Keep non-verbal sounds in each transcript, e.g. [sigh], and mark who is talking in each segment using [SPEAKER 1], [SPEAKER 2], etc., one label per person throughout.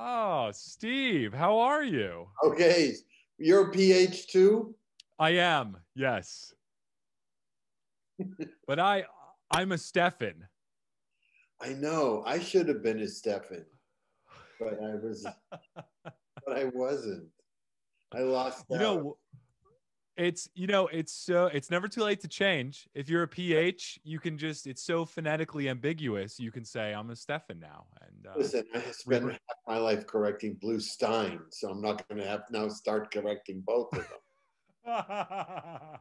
[SPEAKER 1] Oh, Steve, how are you?
[SPEAKER 2] Okay, you're PH too.
[SPEAKER 1] I am, yes. [laughs] but I, I'm a Stefan.
[SPEAKER 2] I know. I should have been a Stefan, but I was, [laughs] but I wasn't. I lost.
[SPEAKER 1] You
[SPEAKER 2] out.
[SPEAKER 1] know, it's you know, it's so it's never too late to change. If you're a PH, you can just it's so phonetically ambiguous. You can say I'm a Stefan now. And uh,
[SPEAKER 2] Listen, I have spent half my life correcting Bluestein, so I'm not going to have now start correcting both of them. [laughs]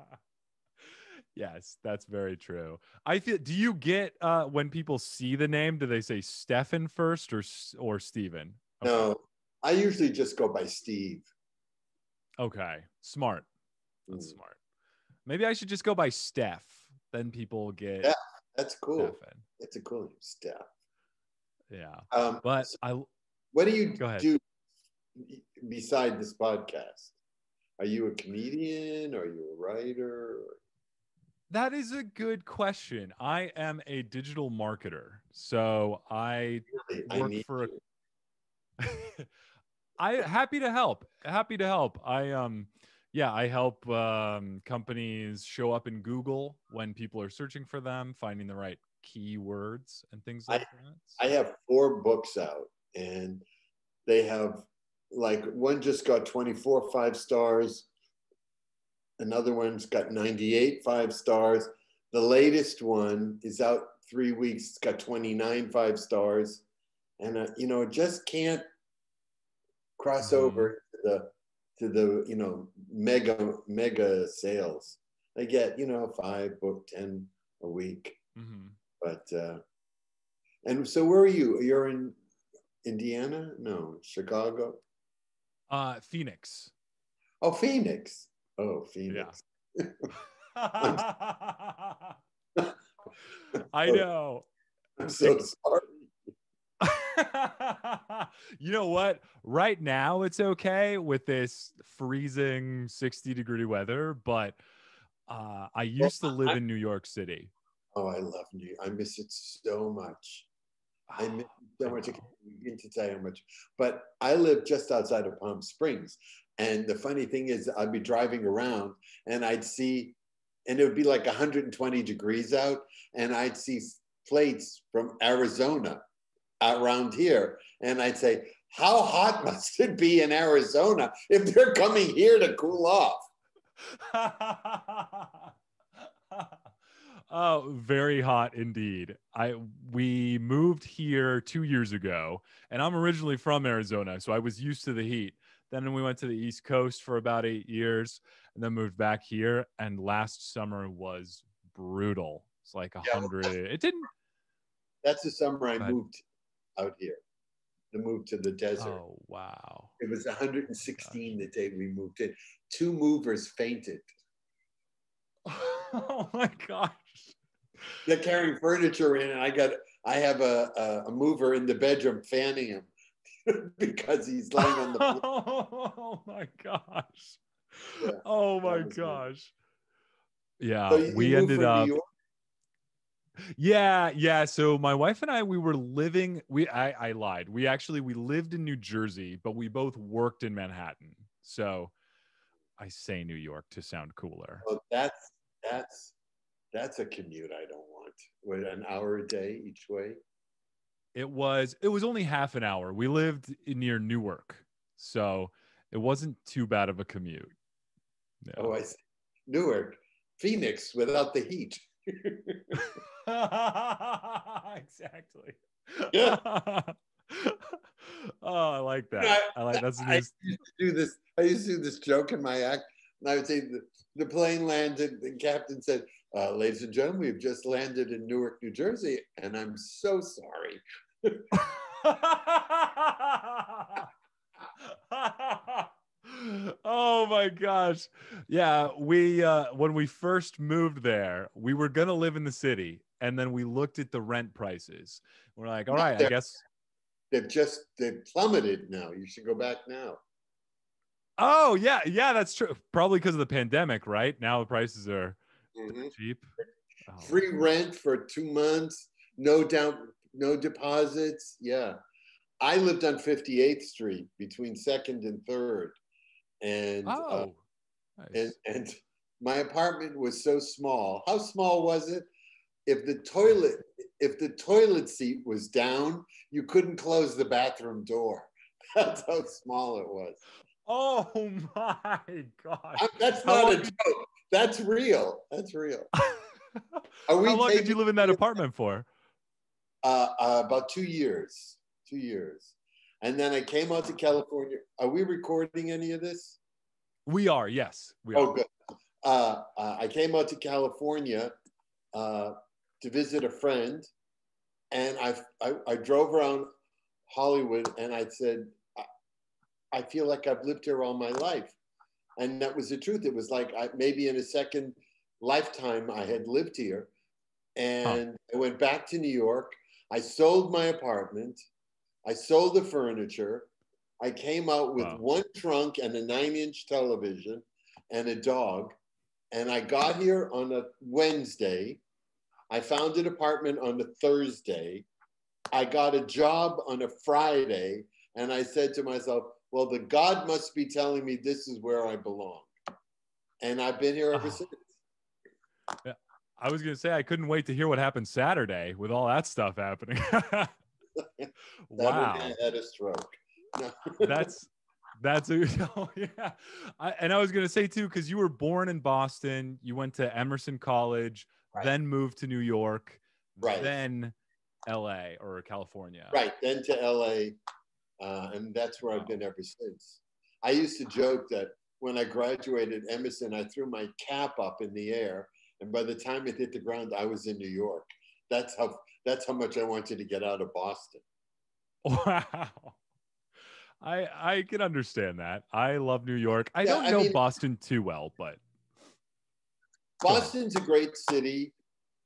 [SPEAKER 1] yes, that's very true. I feel. Do you get uh, when people see the name? Do they say Stefan first or or Steven? Okay.
[SPEAKER 2] No, I usually just go by Steve.
[SPEAKER 1] Okay. Smart. That's smart. Maybe I should just go by Steph. Then people get
[SPEAKER 2] Yeah. That's cool. It's a cool name, Steph.
[SPEAKER 1] Yeah.
[SPEAKER 2] Um,
[SPEAKER 1] But
[SPEAKER 2] so
[SPEAKER 1] I
[SPEAKER 2] what do you
[SPEAKER 1] Go ahead.
[SPEAKER 2] do beside this podcast? Are you a comedian? Are you a writer?
[SPEAKER 1] that is a good question. I am a digital marketer. So I
[SPEAKER 2] Really, I
[SPEAKER 1] Work
[SPEAKER 2] need
[SPEAKER 1] for a-. [laughs] I happy to help. Happy to help. I um yeah, I help um companies show up in Google when people are searching for them, finding the right keywords and things
[SPEAKER 2] I-
[SPEAKER 1] like that.
[SPEAKER 2] I have four books out, and they have like one just got 24 five stars, another one's got 98 five stars. The latest one is out three weeks, it's got 29 five stars, and uh, you know, it just can't cross
[SPEAKER 1] Mhm.
[SPEAKER 2] over the to the you know mega mega sales. I get you know five book ten a week
[SPEAKER 1] Mhm.
[SPEAKER 2] but uh and so where are you you're in indiana no chicago
[SPEAKER 1] Uh Phoenix.
[SPEAKER 2] oh phoenix oh phoenix [laughs] [laughs]
[SPEAKER 1] I know.
[SPEAKER 2] i'm so sorry [laughs]
[SPEAKER 1] you know what? Right now it's okay with this freezing 60 degree weather, but uh, I used to live
[SPEAKER 2] I-
[SPEAKER 1] in New York City.
[SPEAKER 2] oh i love you i miss it so much i miss [sighs] it so much i can't begin to tell you how much but i live just outside of palm springs and the funny thing is i'd be driving around and i'd see and it would be like 120 degrees out and i'd see plates from arizona around here and i'd say how hot [laughs] must it be in arizona if they're coming here to cool off [laughs]
[SPEAKER 1] oh, very hot indeed. I we moved here two years ago, and I'm originally from Arizona, so I was used to the heat. Then we went to the East Coast for about eight years, and then moved back here. And last summer was brutal. It's like a
[SPEAKER 2] Yeah, well,
[SPEAKER 1] hundred. It didn't.
[SPEAKER 2] that's the summer i
[SPEAKER 1] ahead.
[SPEAKER 2] moved out here to move to the desert
[SPEAKER 1] Oh wow.
[SPEAKER 2] It was 116 the day we moved in. Two movers fainted. [laughs]
[SPEAKER 1] oh my gosh.
[SPEAKER 2] They're carrying furniture in, and I got I have a, a, a mover in the bedroom fanning him [laughs] because he's laying on the floor. [laughs]
[SPEAKER 1] oh my gosh.
[SPEAKER 2] Yeah,
[SPEAKER 1] oh my
[SPEAKER 2] good.
[SPEAKER 1] gosh. Yeah,
[SPEAKER 2] So you-
[SPEAKER 1] we
[SPEAKER 2] you
[SPEAKER 1] ended up
[SPEAKER 2] York?
[SPEAKER 1] Yeah, yeah. So my wife and I, we were living. We I, I lied. We actually we lived in New Jersey, but we both worked in Manhattan. So I say New York to sound cooler.
[SPEAKER 2] Oh, that's that's that's a commute I don't want. What an hour a day each way.
[SPEAKER 1] It was it was only half an hour. We lived near Newark, so it wasn't too bad of a commute. Oh, yeah.
[SPEAKER 2] Oh, I see. Newark, Phoenix without the heat. [laughs] [laughs]
[SPEAKER 1] exactly.
[SPEAKER 2] Yeah. [laughs]
[SPEAKER 1] oh, I like that.
[SPEAKER 2] I-
[SPEAKER 1] I like that's
[SPEAKER 2] I used to do this. I used to do this joke in my act, and I would say the, the plane landed. The captain said, uh, "Ladies and gentlemen, we've just landed in Newark, New Jersey, and I'm so sorry." [laughs]
[SPEAKER 1] oh my gosh. Yeah, we uh when we first moved there, we were going to live in the city and then we looked at the rent prices. We're like, all right, I guess
[SPEAKER 2] They've just they've plummeted now. You should go back now.
[SPEAKER 1] Oh, yeah, yeah, that's true. Probably because of the pandemic, right? Now the prices are
[SPEAKER 2] Mhm.
[SPEAKER 1] cheap. Oh,
[SPEAKER 2] Free rent for two months, no down, no deposits. Yeah, I lived on 58th Street between Second and Third, and uh,
[SPEAKER 1] Oh, nice.
[SPEAKER 2] and and my apartment was so small. How small was it? If the toilet if the toilet seat was down, you couldn't close the bathroom door. [laughs] That's how small it was.
[SPEAKER 1] oh my gosh.
[SPEAKER 2] I- that's
[SPEAKER 1] How
[SPEAKER 2] not a joke. That's real. That's real. [laughs] Are we
[SPEAKER 1] How long did you live in that [laughs] apartment for?
[SPEAKER 2] Uh, uh, about two years. Two years, and then I came out to California. Are we recording any of this?
[SPEAKER 1] We are, yes. We
[SPEAKER 2] Oh, good. Uh, uh, I came out to California uh, to visit a friend, and I, I I drove around Hollywood, and I said, I, I feel like I've lived here all my life, and that was the truth. It was like I, maybe in a second lifetime I had lived here, and I went back to New York. I sold my apartment. I sold the furniture. I came out with
[SPEAKER 1] Wow.
[SPEAKER 2] one trunk and a nine-inch television and a dog. And I got here on a Wednesday. I found an apartment on a Thursday. I got a job on a Friday. And I said to myself, well, the God must be telling me this is where I belong. And I've been here ever
[SPEAKER 1] Oh.
[SPEAKER 2] since.
[SPEAKER 1] I was gonna say I couldn't wait to hear what happened Saturday with all that stuff happening. [laughs] [laughs] wow.
[SPEAKER 2] I had a stroke. No. [laughs]
[SPEAKER 1] that's that's a, oh, yeah I, and i was going to say too because you were born in boston you went to emerson college
[SPEAKER 2] Right.
[SPEAKER 1] then moved to new york
[SPEAKER 2] Right.
[SPEAKER 1] then la or california
[SPEAKER 2] right then to LA, uh, and that's where I've been ever since. I used to joke that when I graduated Emerson, I threw my cap up in the air, and by the time it hit the ground, I was in New York. That's how that's how much I wanted to get out of Boston. [laughs]
[SPEAKER 1] wow i i can understand that i love new york i
[SPEAKER 2] Yeah,
[SPEAKER 1] don't
[SPEAKER 2] I
[SPEAKER 1] know
[SPEAKER 2] mean-
[SPEAKER 1] boston too well but
[SPEAKER 2] Boston's a great city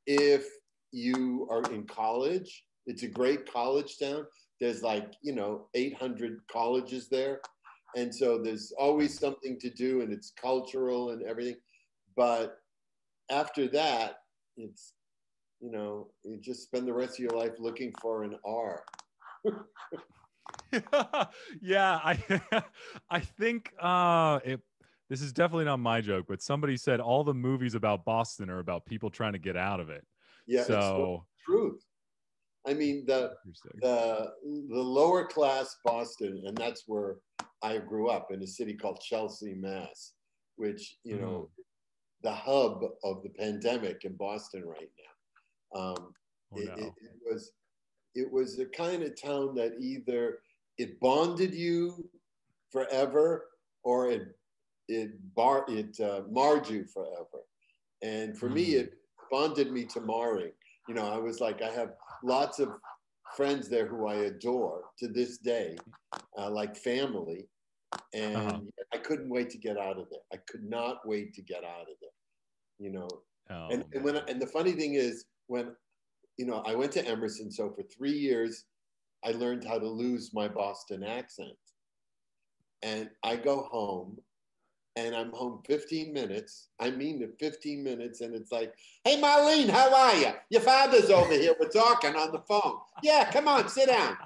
[SPEAKER 2] if you are in college. It's a great college town. There's like, you know, 800 colleges there. And so there's always something to do and it's cultural and everything. But after that, it's, you know, you just spend the rest of your life looking for an R. [laughs]
[SPEAKER 1] yeah i [laughs] i think uh it this is definitely not my joke but somebody said all the movies about boston are about people trying to get out of it
[SPEAKER 2] Yeah, it's the
[SPEAKER 1] so
[SPEAKER 2] truth. I mean, the, the the lower class Boston, and that's where I grew up in a city called Chelsea, Mass, which you know, the hub of the pandemic in Boston right now. Um,
[SPEAKER 1] Oh,
[SPEAKER 2] it,
[SPEAKER 1] no.
[SPEAKER 2] it, it was it was the kind of town that either it bonded you forever or it it bar it uh, marred you forever. And for me,
[SPEAKER 1] Mm.
[SPEAKER 2] it bonded me to marring. You know, I was like, I have lots of friends there who I adore to this day, uh, like family. And
[SPEAKER 1] Uh-huh.
[SPEAKER 2] I couldn't wait to get out of there. I could not wait to get out of there. You know,
[SPEAKER 1] Oh,
[SPEAKER 2] and, and when
[SPEAKER 1] man.
[SPEAKER 2] and the funny thing is when you know i went to emerson so for three years i learned how to lose my boston accent and i go home and i'm home 15 minutes. I mean the 15 minutes and it's like hey marlene how are you your father's over here we're talking on the phone. Yeah come on sit down.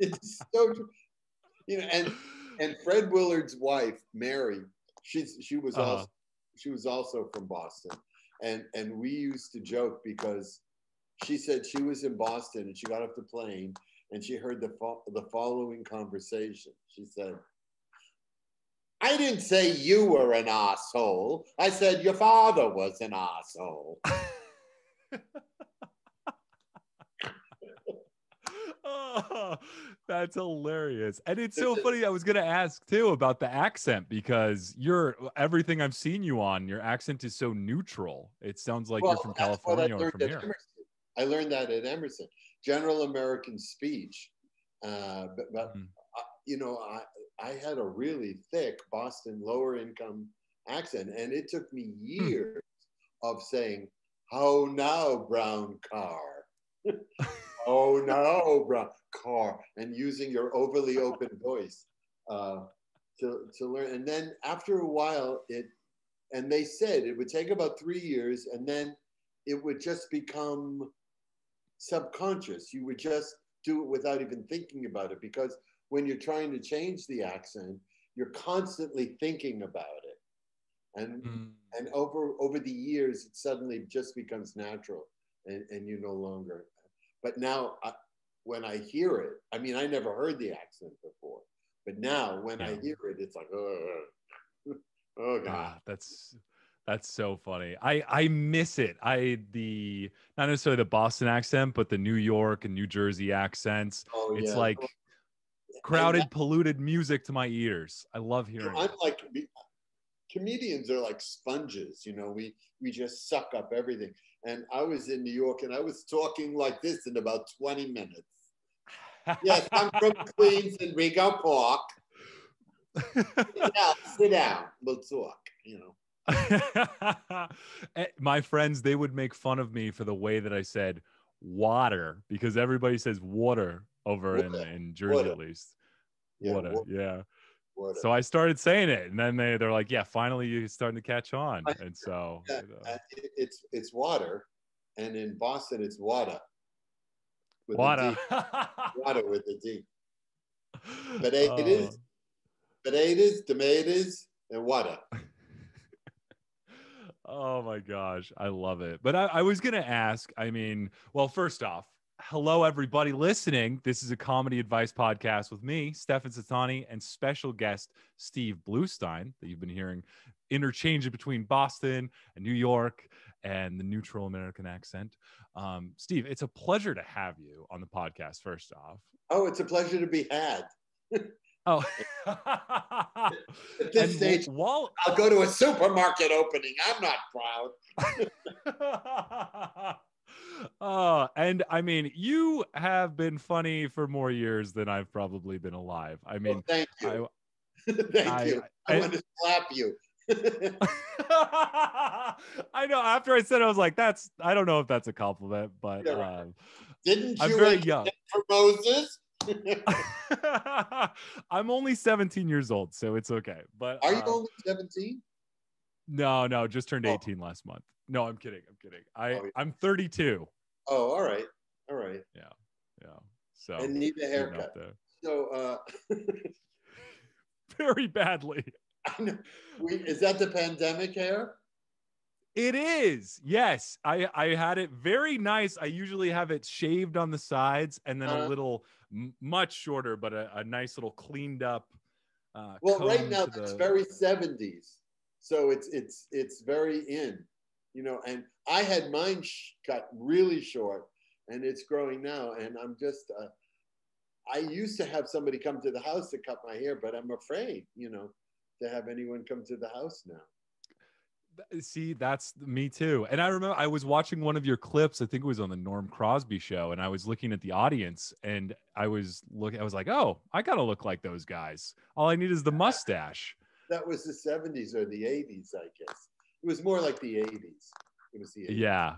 [SPEAKER 2] It's so true. you know and and fred willard's wife mary she's she was
[SPEAKER 1] Uh-huh.
[SPEAKER 2] also she was also from boston. And and we used to joke because she said she was in boston and she got off the plane and she heard the fo- the following conversation she said I didn't say you were an asshole. I said your father was an asshole. [laughs]
[SPEAKER 1] oh, that's hilarious. And it's so funny. I was going to ask too about the accent because you're everything I've seen you on, your accent is so neutral. It sounds like you're from
[SPEAKER 2] that's what I
[SPEAKER 1] California or from here.
[SPEAKER 2] Emerson. I learned that at Emerson. General American speech. Uh, but but uh, you know, I, I had a really thick Boston lower income accent, and it took me
[SPEAKER 1] Hmm.
[SPEAKER 2] years of saying, "Oh no, brown car." [laughs] oh no, brown car, and using your overly open voice uh, to to learn. And then after a while, it and they said it would take about three years, and then it would just become subconscious. You would just do it without even thinking about it because when you're trying to change the accent, you're constantly thinking about it. And
[SPEAKER 1] Mm.
[SPEAKER 2] and over over the years, it suddenly just becomes natural, and, and you no longer. But now, I, when I hear it, I mean, I never heard the accent before, but now when I hear it, it's like, oh, [laughs] oh god,
[SPEAKER 1] Ah, that's that's so funny. I I miss it. I the not necessarily the Boston accent, but the New York and New Jersey accents.
[SPEAKER 2] oh
[SPEAKER 1] It's
[SPEAKER 2] yeah.
[SPEAKER 1] like crowded,
[SPEAKER 2] that-
[SPEAKER 1] polluted music to my ears. I love
[SPEAKER 2] you know,
[SPEAKER 1] hearing.
[SPEAKER 2] I'm like comedians are like sponges, you know. We we just suck up everything. And I was in New York, and I was talking like this in about 20 minutes. Yes, I'm from [laughs] Queens and Rego Park. [laughs] Sit down, sit down. We'll talk. You know. [laughs]
[SPEAKER 1] Eh, my friends, they would make fun of me for the way that I said water because everybody says water over in,
[SPEAKER 2] Water,
[SPEAKER 1] in Jersey
[SPEAKER 2] water.
[SPEAKER 1] at least.
[SPEAKER 2] Yeah,
[SPEAKER 1] water,
[SPEAKER 2] wa-
[SPEAKER 1] yeah.
[SPEAKER 2] water.
[SPEAKER 1] So I started saying it, and then they they're like, "Yeah, finally you're starting to catch on." And so,
[SPEAKER 2] Yeah,
[SPEAKER 1] you know,
[SPEAKER 2] uh, it- it's it's water, and in Boston it's water. With
[SPEAKER 1] water.
[SPEAKER 2] D. [laughs] water with a D. [laughs] But it, it
[SPEAKER 1] Oh.
[SPEAKER 2] is potatoes, tomatoes, and water.
[SPEAKER 1] Oh my gosh, I love it. But I, I was gonna ask. I mean, well, first off, hello everybody listening. This is a comedy advice podcast with me, Stefan Settanni, and special guest Steve Bluestein that you've been hearing interchanging between Boston and New York and the neutral American accent. Um, Steve, it's a pleasure to have you on the podcast. First off,
[SPEAKER 2] Oh, it's a pleasure to be had. [laughs]
[SPEAKER 1] oh, [laughs]
[SPEAKER 2] At this
[SPEAKER 1] and
[SPEAKER 2] stage,
[SPEAKER 1] wh- while
[SPEAKER 2] I'll go to a supermarket opening. I'm not proud. [laughs]
[SPEAKER 1] oh, and I mean, you have been funny for more years than I've probably been alive. I
[SPEAKER 2] Well,
[SPEAKER 1] mean,
[SPEAKER 2] thank
[SPEAKER 1] I, [laughs]
[SPEAKER 2] you. thank
[SPEAKER 1] I-
[SPEAKER 2] you. I,
[SPEAKER 1] I-
[SPEAKER 2] want to slap you.
[SPEAKER 1] I know. After I said, it, I was like, "That's." I don't know if that's a compliment, but
[SPEAKER 2] Yeah, right.
[SPEAKER 1] um,
[SPEAKER 2] Didn't
[SPEAKER 1] I'm
[SPEAKER 2] you
[SPEAKER 1] very
[SPEAKER 2] like
[SPEAKER 1] young.
[SPEAKER 2] for Moses? [laughs]
[SPEAKER 1] I'm only 17 years old, so it's okay. But
[SPEAKER 2] Are you
[SPEAKER 1] um,
[SPEAKER 2] only 17?
[SPEAKER 1] no, no, just turned
[SPEAKER 2] Oh.
[SPEAKER 1] 18 last month. No, I'm kidding. I'm kidding. I
[SPEAKER 2] Oh, yeah.
[SPEAKER 1] I'm 32.
[SPEAKER 2] Oh, all right. All right.
[SPEAKER 1] Yeah. Yeah. So
[SPEAKER 2] and need a haircut. So, uh, [laughs]
[SPEAKER 1] very badly. [laughs]
[SPEAKER 2] I know. We, is that the pandemic hair?
[SPEAKER 1] It is. Yes. I I had it very nice. I usually have it shaved on the sides and then a
[SPEAKER 2] Uh-huh.
[SPEAKER 1] little m- much shorter, but a, a nice little cleaned up. Uh,
[SPEAKER 2] Well, right now
[SPEAKER 1] to
[SPEAKER 2] it's very 70s. So it's it's it's very in, you know, and I had mine sh- cut really short and it's growing now and I'm just uh, I used to have somebody come to the house to cut my hair, but I'm afraid, you know, to have anyone come to the house now.
[SPEAKER 1] See, that's me too. And I remember I was watching one of your clips. I think it was on the Norm Crosby show, and I was looking at the audience, and I was looking. I was like, "Oh, I gotta look like those guys. All I need is the mustache."
[SPEAKER 2] That was the 70s or the 80s, I guess. It was more like the 80s. It was the 80s.
[SPEAKER 1] Yeah,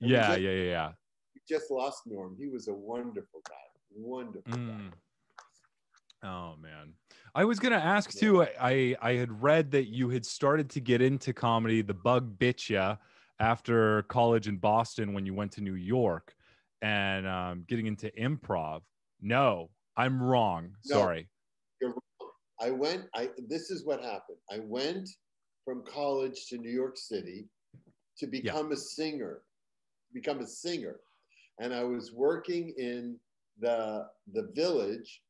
[SPEAKER 2] And
[SPEAKER 1] yeah,
[SPEAKER 2] just-
[SPEAKER 1] yeah, yeah, yeah.
[SPEAKER 2] We just lost Norm. He was a wonderful guy. Wonderful guy.
[SPEAKER 1] Mm. Oh man, I was gonna ask too. I, I had read that you had started to get into comedy. The bug bit ya after college in Boston when you went to New York, and um, getting into improv. No, I'm wrong. Sorry.
[SPEAKER 2] No.
[SPEAKER 1] Sorry.
[SPEAKER 2] I went, I this is what happened. I went from college to New York City to become a singer, become a singer. And I was working in the the village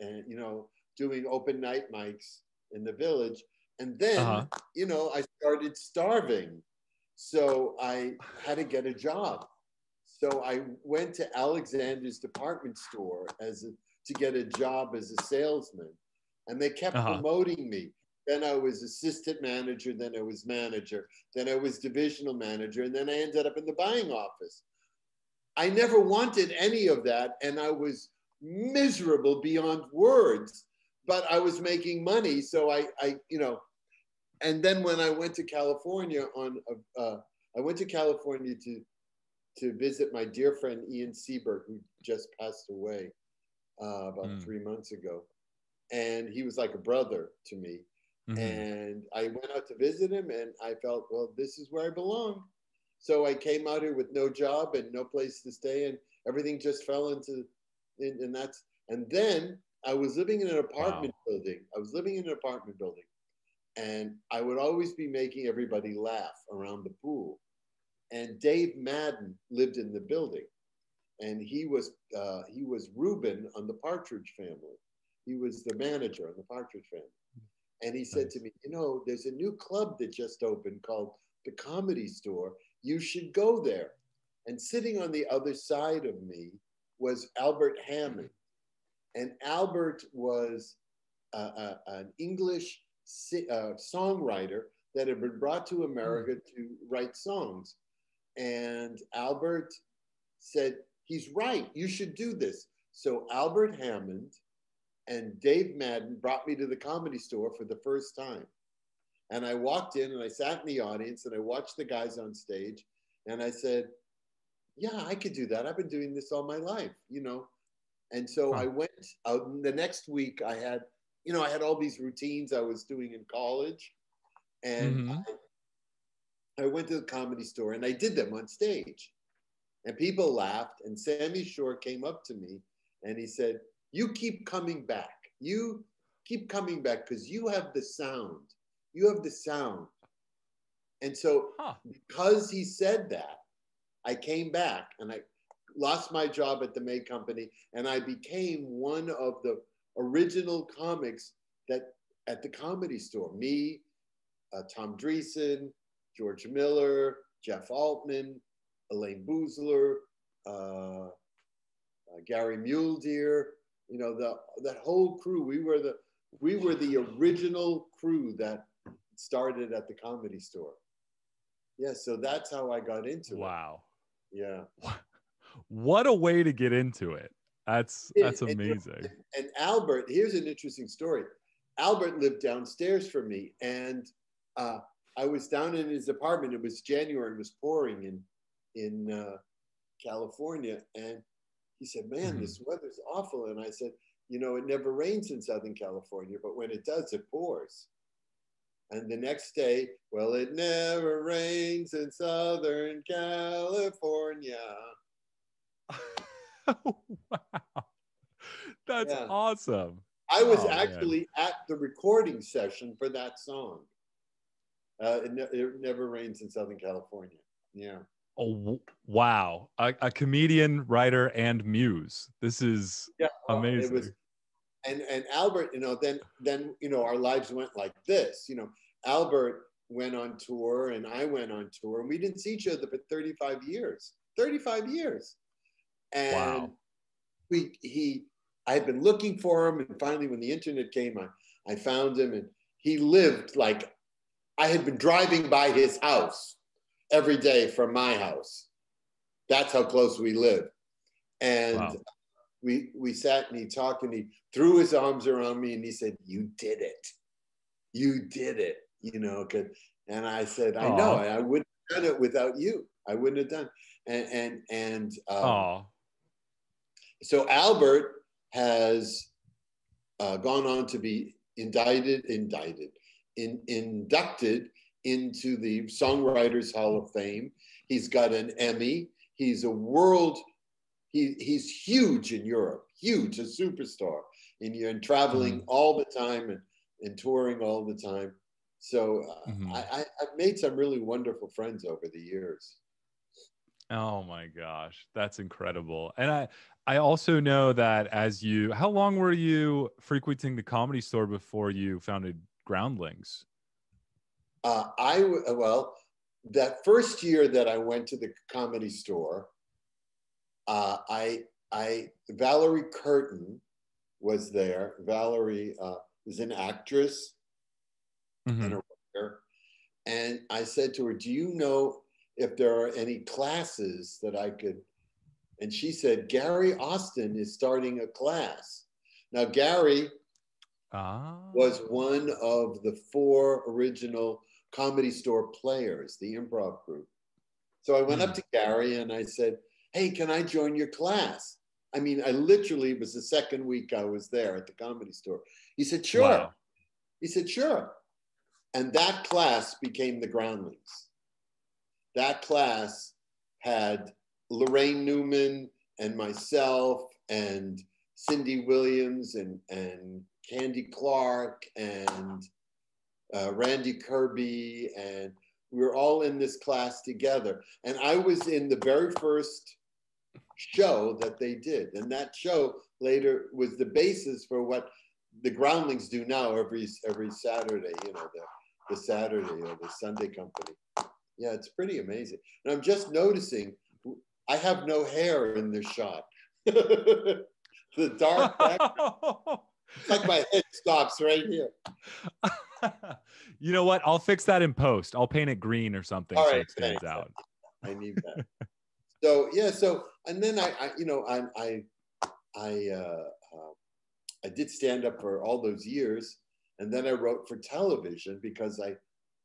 [SPEAKER 2] and you know, doing open night mics in the village. And then,
[SPEAKER 1] Uh-huh.
[SPEAKER 2] you know, I started starving. So I had to get a job. So I went to Alexander's department store as a, to get a job as a salesman and they kept
[SPEAKER 1] Uh-huh.
[SPEAKER 2] promoting me. Then I was assistant manager, then I was manager, then I was divisional manager, and then I ended up in the buying office. I never wanted any of that, and I was miserable beyond words. But I was making money, so I, I, you know. And then when I went to California on, a, uh, I went to California to, to visit my dear friend Ian Seberg, who just passed away uh, about
[SPEAKER 1] Mm.
[SPEAKER 2] three months ago and he was like a brother to me.
[SPEAKER 1] Mhm.
[SPEAKER 2] And I went out to visit him, and I felt, well, this is where I belong. So I came out here with no job and no place to stay, and everything just fell into, and, and that's, and then I was living in an apartment wow. building. I was living in an apartment building, and I would always be making everybody laugh around the pool. And Dave Madden lived in the building, and he was uh, he was Reuben on the Partridge Family. He was the manager on the Partridge Family, and he said to me, "You know, there's a new club that just opened called the Comedy Store. You should go there." And sitting on the other side of me was Albert Hammond, and Albert was uh, uh, an English uh, songwriter that had been brought to America mm. to write songs. And Albert said, He's right, you should do this. So Albert Hammond and Dave Madden brought me to the comedy store for the first time. And I walked in and I sat in the audience and I watched the guys on stage and I said, Yeah, I could do that. I've been doing this all my life, you know. And so huh. I went out the next week. I had, you know, I had all these routines I was doing in college. And mm-hmm. I, I went to the comedy store and I did them on stage. And people laughed. And Sammy Shore came up to me and he said, You keep coming back. You keep coming back because you have the sound. You have the sound. And so, huh. because he said that, I came back and I lost my job at the May Company and I became one of the original comics that at the comedy store. Me, uh, Tom Dreesen, George Miller, Jeff Altman, Elayne Boosler, uh, uh, Gary Mule Deer, you know, the that whole crew. We were the we were the original crew that started at the comedy store. Yeah, so that's how I got into
[SPEAKER 1] wow.
[SPEAKER 2] it. Wow.
[SPEAKER 1] Yeah. What a way to get into it. That's that's amazing.
[SPEAKER 2] And, and Albert, here's an interesting story. Albert lived downstairs from me, and uh, I was down in his apartment. It was January; it was pouring in in uh, California, and he said, "Man, mm-hmm. this weather's awful." And I said, "You know, it never rains in Southern California, but when it does, it pours." And the next day, well, it never rains in Southern California. [laughs]
[SPEAKER 1] wow. That's yeah. awesome.
[SPEAKER 2] I was oh, actually man. at the recording session for that song. Uh, it, ne- it, never rains in Southern California. Yeah.
[SPEAKER 1] Oh wow! A, a comedian, writer, and muse. This is yeah, well, amazing. Was,
[SPEAKER 2] and and Albert, you know, then then you know our lives went like this. You know, Albert went on tour, and I went on tour, and we didn't see each other for 35 years. 35 years. And wow. we he I had been looking for him, and finally, when the internet came, I, I found him, and he lived like I had been driving by his house every day from my house. That's how close we lived. And wow. We we sat and he talked and he threw his arms around me and he said, "You did it, you did it." You know, and I said, "I Aww. know, I wouldn't have done it without you. I wouldn't have done." And and and um, so Albert has uh, gone on to be indicted, indicted, in, inducted into the Songwriters Hall of Fame. He's got an Emmy. He's a world. He, he's huge in Europe, huge, a superstar, and you're traveling mm. all the time and, and touring all the time. So uh, mm-hmm. I, I've made some really wonderful friends over the years.
[SPEAKER 1] Oh my gosh, that's incredible. And I I also know that as you how long were you frequenting the comedy store before you founded Groundlings?
[SPEAKER 2] Uh, I well, that first year that I went to the comedy store, uh, I I Valerie Curtin was there. Valerie uh, is an actress mm-hmm. and a writer, and I said to her, "Do you know if there are any classes that I could. And she said, Gary Austin is starting a class. Now, Gary ah. was one of the four original comedy store players, the improv group. So I went up hmm. to Gary and I said, Hey, can I join your class? I mean, I literally was the second week I was there at the comedy store. He said, Sure. Wow. He said, Sure. And that class became the Groundlings. that class had Laraine Newman and myself and Cindy Williams and, and Candy Clark and uh, Randy Kirby, and we were all in this class together. And I was in the very first show that they did. And that show later was the basis for what the groundlings do now every every Saturday, you know, the, the Saturday or the Sunday company. Yeah, it's pretty amazing. And I'm just noticing I have no hair in this shot. [laughs] the dark [laughs] background. like my head stops right here. [laughs]
[SPEAKER 1] you know what? I'll fix that in post. I'll paint it green or something
[SPEAKER 2] All
[SPEAKER 1] so
[SPEAKER 2] right,
[SPEAKER 1] it stands
[SPEAKER 2] thanks.
[SPEAKER 1] out.
[SPEAKER 2] I need that. so yeah, so and then I, I you know, I I I uh, uh, I did stand up for all those years, and then I wrote for television because I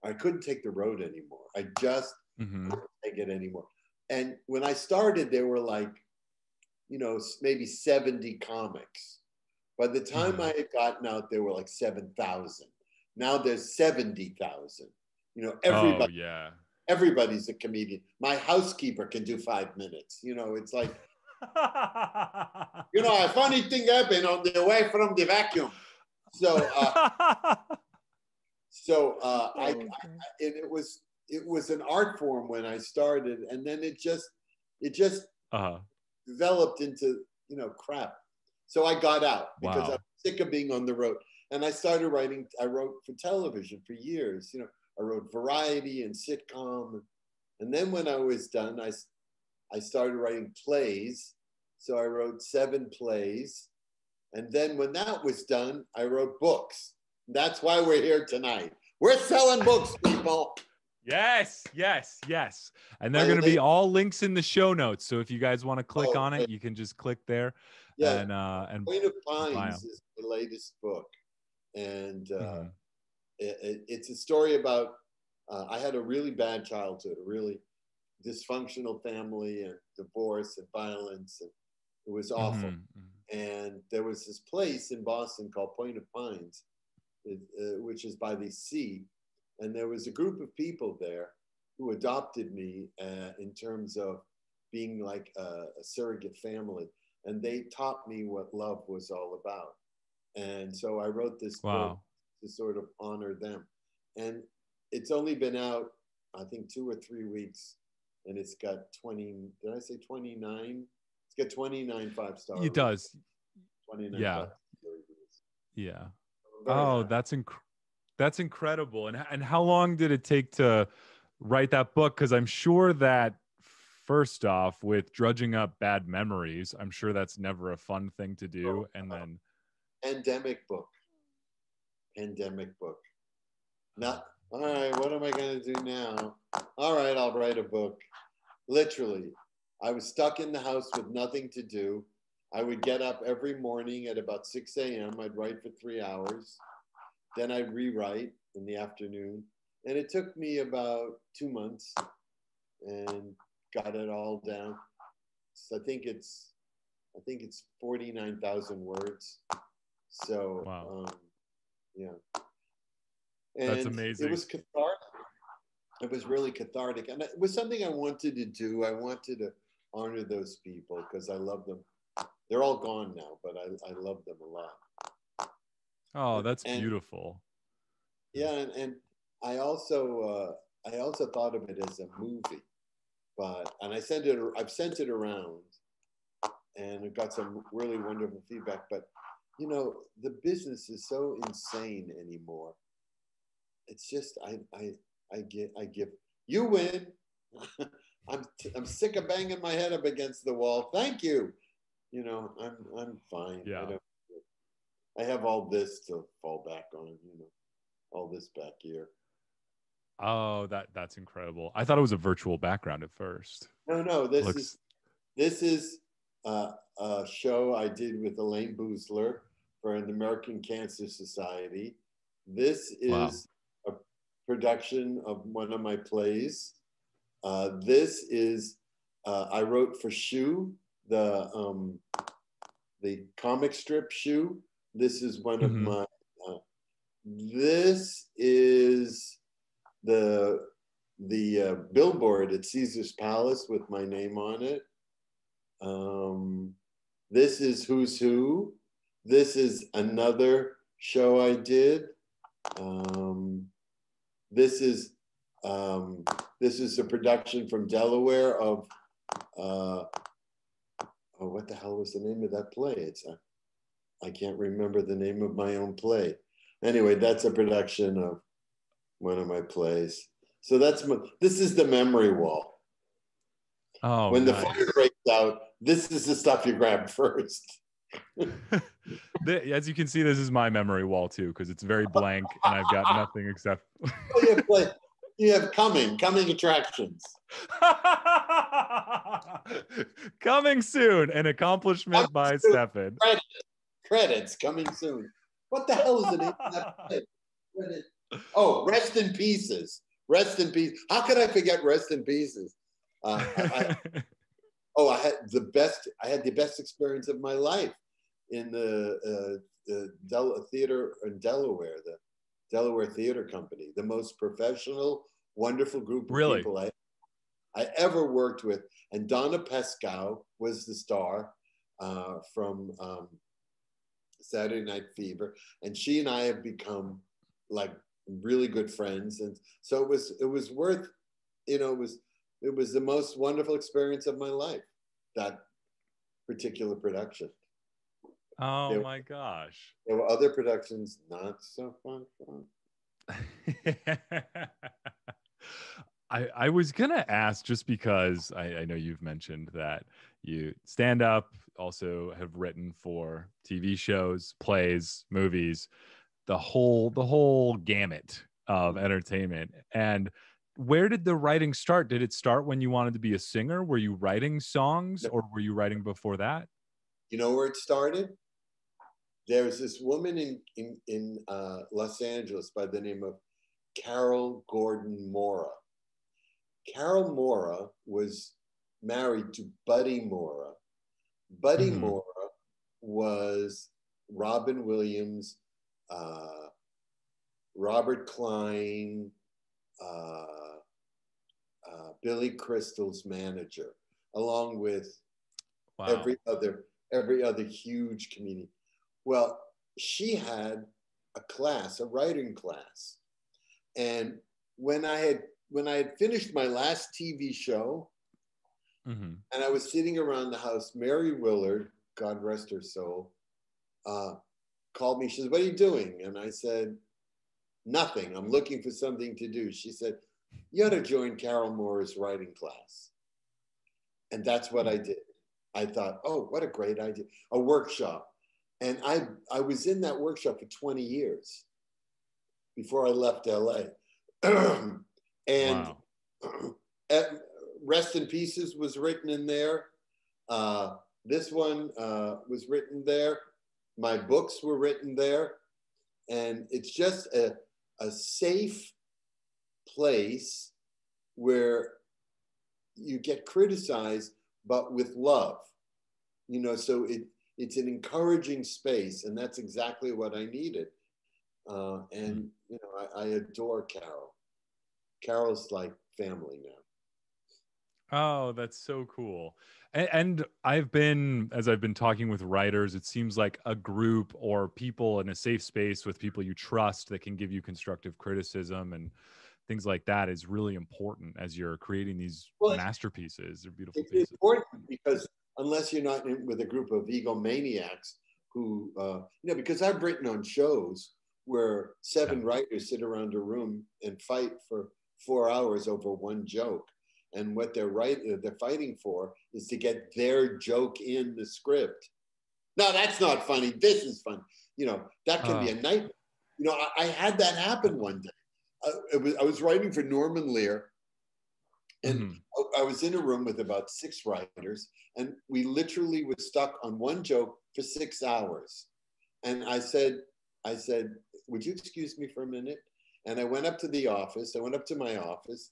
[SPEAKER 2] I couldn't take the road anymore. I just
[SPEAKER 1] Mhm.
[SPEAKER 2] couldn't take it anymore. And when I started, there were like, you know, maybe seventy comics. By the time
[SPEAKER 1] Mhm.
[SPEAKER 2] I had gotten out, there were like seven thousand. Now there's seventy thousand. You know, everybody
[SPEAKER 1] Oh yeah.
[SPEAKER 2] Everybody's a comedian. My housekeeper can do five minutes. You know, it's like, you know, a funny thing happened on the way from the vacuum. So, uh, [laughs] so uh, I,
[SPEAKER 1] Oh,
[SPEAKER 2] I it, it was it was an art form when I started, and then it just it just
[SPEAKER 1] uh-huh.
[SPEAKER 2] developed into you know crap. So I got out because
[SPEAKER 1] Wow.
[SPEAKER 2] I'm sick of being on the road, and I started writing. I wrote for television for years. You know, I wrote variety and sitcom, and then when I was done, I, I started writing plays. So I wrote seven plays, and then when that was done, I wrote books. That's why we're here tonight. We're selling books, people.
[SPEAKER 1] Yes, yes, yes. And they're going to be all links in the show notes. So if you guys want to click
[SPEAKER 2] Oh,
[SPEAKER 1] on it, you can just click there
[SPEAKER 2] Yeah,
[SPEAKER 1] and uh and
[SPEAKER 2] Point of Pines is the latest book, and uh,
[SPEAKER 1] Mhm.
[SPEAKER 2] It, it- it's a story about uh, I had a really bad childhood, a really dysfunctional family, and divorce and violence, and it was awful.
[SPEAKER 1] Mhm, mhm.
[SPEAKER 2] And there was this place in Boston called Point of Pines, uh, which is by the sea, and there was a group of people there who adopted me uh, in terms of being like a, a surrogate family, and they taught me what love was all about. And so I wrote this book
[SPEAKER 1] Wow.
[SPEAKER 2] To sort of honor them. And it's only been out, I think, two or three weeks, and it's got 20, did I say 29? It's got 29 five star.
[SPEAKER 1] It does.
[SPEAKER 2] 29
[SPEAKER 1] Yeah. Yeah. Oh,
[SPEAKER 2] happy.
[SPEAKER 1] that's inc- that's incredible. And and how long did it take to write that book? Because I'm sure that first off, with drudging up bad memories, I'm sure that's never a fun thing to do.
[SPEAKER 2] Oh,
[SPEAKER 1] And then
[SPEAKER 2] pandemic book. Pandemic book. Not, all right, what am I going to do now? All right, I'll write a book. Literally, I was stuck in the house with nothing to do. I would get up every morning at about 6 a.m. I'd write for three hours. Then I'd rewrite in the afternoon. And it took me about two months and got it all down. So I think it's, I think it's 49,000 words. So,
[SPEAKER 1] Wow.
[SPEAKER 2] um, yeah.
[SPEAKER 1] That's amazing.
[SPEAKER 2] It was cathartic. It was really cathartic. And it was something I wanted to do. I wanted to honor those people because I love them. They're all gone now, but I, I love them a lot.
[SPEAKER 1] oh, that's
[SPEAKER 2] And-
[SPEAKER 1] beautiful.
[SPEAKER 2] Yeah, and, and I also uh, I also thought of it as a movie, but and I sent it I've sent it around, and it got some really wonderful feedback. But you know, the business is so insane anymore. It's just I I I get I give you win. [laughs] I'm I'm sick of banging my head up against the wall. Thank you. You know, I'm I'm fine. I
[SPEAKER 1] Yeah.
[SPEAKER 2] don't- I have all this to fall back on. You know, all this back here.
[SPEAKER 1] Oh, that that's incredible. I thought it was a virtual background at first.
[SPEAKER 2] No, no, this
[SPEAKER 1] Looks-
[SPEAKER 2] is this is uh, a show I did with Elayne Boosler for the American Cancer Society. This is
[SPEAKER 1] Wow.
[SPEAKER 2] a production of one of my plays. Uh, this is uh, I wrote for Shoe, the um, the comic strip Shoe. This is one of
[SPEAKER 1] Mhm.
[SPEAKER 2] my. Uh, this is the the uh, billboard at Caesar's Palace with my name on it. Um, this is Who's Who. This is another show I did. Um, this is um, this is a production from Delaware of uh, oh, what the hell was the name of that play? It's uh, I can't remember the name of my own play. Anyway, that's a production of one of my plays. So that's my, this is the memory wall.
[SPEAKER 1] Oh,
[SPEAKER 2] when
[SPEAKER 1] nice.
[SPEAKER 2] the fire breaks out, this is the stuff you grab [laughs] first. [laughs]
[SPEAKER 1] As you can see, this is my memory wall too, because it's very blank and I've got [laughs] nothing except.
[SPEAKER 2] You, have play, you have coming, coming attractions.
[SPEAKER 1] Coming soon, an accomplishment by
[SPEAKER 2] Coming soon.
[SPEAKER 1] Stefan.
[SPEAKER 2] Credits coming soon. What the hell is the name of that play? Credit. Oh, rest in pieces. Rest in peace. How could I forget rest in pieces? Uh, I- oh, I had the best. I had the best experience of my life in the uh, the Del- theater in Delaware, the Delaware Theater Company, the most professional, wonderful group of
[SPEAKER 1] Really?
[SPEAKER 2] people I I ever worked with. And Donna Pescow was the star uh, from um, Saturday Night Fever, and she and I have become like really good friends. And so it was it was worth, you know, it was it was the most wonderful experience of my life. That particular production.
[SPEAKER 1] oh
[SPEAKER 2] Yeah.
[SPEAKER 1] my gosh.
[SPEAKER 2] There were other productions not so fun. fun. [laughs]
[SPEAKER 1] I, I was gonna ask just because I, I know you've mentioned that you stand up, also have written for TV shows, plays, movies, the whole the whole gamut of entertainment. And where did the writing start? Did it start when you wanted to be a singer? Were you writing songs or were you writing before that?
[SPEAKER 2] You know where it started? There's this woman in in, in uh, Los Angeles by the name of Carol Gordon Morra. Carol Morra was married to Buddy Morra. Buddy
[SPEAKER 1] Mhm.
[SPEAKER 2] Morra was Robin Williams, uh, Robert Klein, uh, Billy Crystal's manager, along with
[SPEAKER 1] Wow.
[SPEAKER 2] every other every other huge comedian. Well, she had a class, a writing class, and when I had when I had finished my last TV show,
[SPEAKER 1] Mhm.
[SPEAKER 2] and I was sitting around the house, Mary Willard, God rest her soul, uh, called me. She said, "What are you doing?" And I said, "Nothing. I'm looking for something to do." She said, "You ought to join Carol Moore's writing class," and that's what I did. I thought, "Oh, what a great idea! A workshop." And I I was in that workshop for 20 years before I left LA. [clears throat] and
[SPEAKER 1] wow. [clears throat]
[SPEAKER 2] at- Rest in Pieces was written in there. Uh, this one uh, was written there. My books were written there. And it's just a, a safe place where you get criticized, but with love. You know, so it, it's an encouraging space. And that's exactly what I needed. Uh, and, you know, I, I adore Carol. Carol's like family now.
[SPEAKER 1] Oh, that's so cool. And, and I've been, as I've been talking with writers, it seems like a group or people in a safe space with people you trust that can give you constructive criticism and things like that is really important as you're creating these
[SPEAKER 2] Well,
[SPEAKER 1] masterpieces. They're beautiful
[SPEAKER 2] It's
[SPEAKER 1] pieces.
[SPEAKER 2] important because unless you're not in with a group of egomaniacs who, uh, you know, because I've written on shows where seven
[SPEAKER 1] Yeah.
[SPEAKER 2] writers sit around a room and fight for four hours over one joke. And what they're right, uh, they're fighting for is to get their joke in the script. No, that's not funny. This is fun. You know, that can be a nightmare. You know, I, I had that happen one day. It was, I was writing for Norman Lear, and.
[SPEAKER 1] Mm-hmm.
[SPEAKER 2] I- I was in a room with about six writers, and we literally were stuck on one joke for six hours. And I said, I said, would you excuse me for a minute? And I went up to the office. I went up to my office.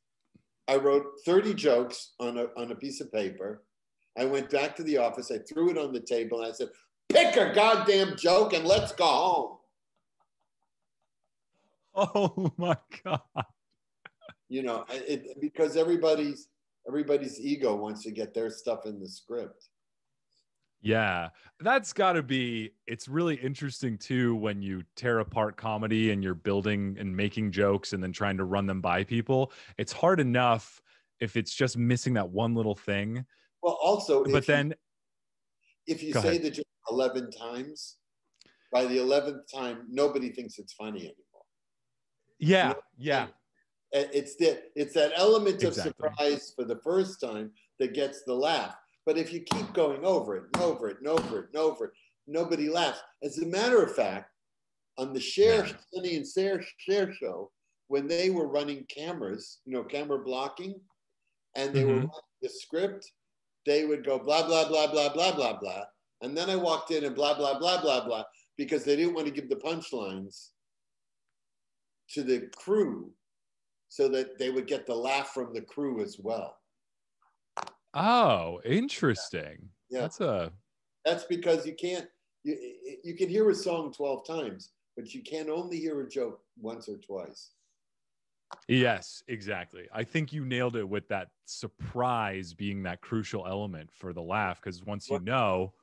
[SPEAKER 2] I wrote 30 jokes on a, on a piece of paper. I went back to the office. I threw it on the table and I said, pick a goddamn joke and let's go home. [laughs]
[SPEAKER 1] Oh my God.
[SPEAKER 2] You know, it, because everybody's everybody's ego wants to get their stuff in the script.
[SPEAKER 1] Yeah, that's got to be. It's really interesting too when you tear apart comedy and you're building and making jokes and then trying to run them by people. It's hard enough if it's just missing that one little thing.
[SPEAKER 2] Well, also,
[SPEAKER 1] but then
[SPEAKER 2] you, if you say ahead. the joke 11 times, by the 11th time, nobody thinks it's funny anymore.
[SPEAKER 1] Yeah, you know? yeah.
[SPEAKER 2] It's the it's that element of exactly. surprise for the first time that gets the laugh but if you keep going over it and over it and over it and over it, nobody laughs. As a matter of fact, on the Cher, Sonny and Cher, Cher show, when they were running cameras, you know, camera blocking, and they mm-hmm. were running the script, they would go blah, blah, blah, blah, blah, blah, blah. And then I walked in and blah, blah, blah, blah, blah, because they didn't want to give the punchlines to the crew so that they would get the laugh from the crew as well.
[SPEAKER 1] Oh, interesting. Yeah. That's a
[SPEAKER 2] That's because you can't you you can hear a song 12 times, but you can only hear a joke once or twice.
[SPEAKER 1] Yes, exactly. I think you nailed it with that surprise being that crucial element for the laugh because once you know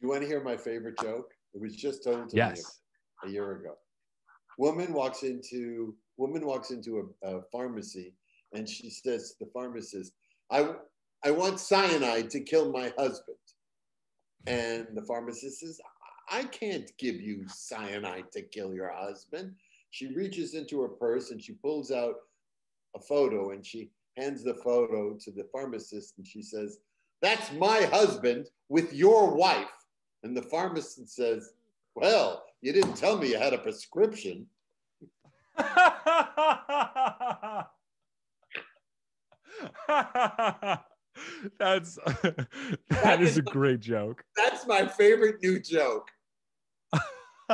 [SPEAKER 1] Do
[SPEAKER 2] you want to hear my favorite joke? It was just told to
[SPEAKER 1] yes.
[SPEAKER 2] me a year ago. Woman walks into woman walks into a, a pharmacy and she says to the pharmacist, I I want cyanide to kill my husband. And the pharmacist says, I can't give you cyanide to kill your husband. She reaches into her purse and she pulls out a photo and she hands the photo to the pharmacist and she says, That's my husband with your wife. And the pharmacist says, Well, you didn't tell me you had a prescription. [laughs]
[SPEAKER 1] That's [laughs] that is a great joke.
[SPEAKER 2] That's my favorite new joke. [laughs]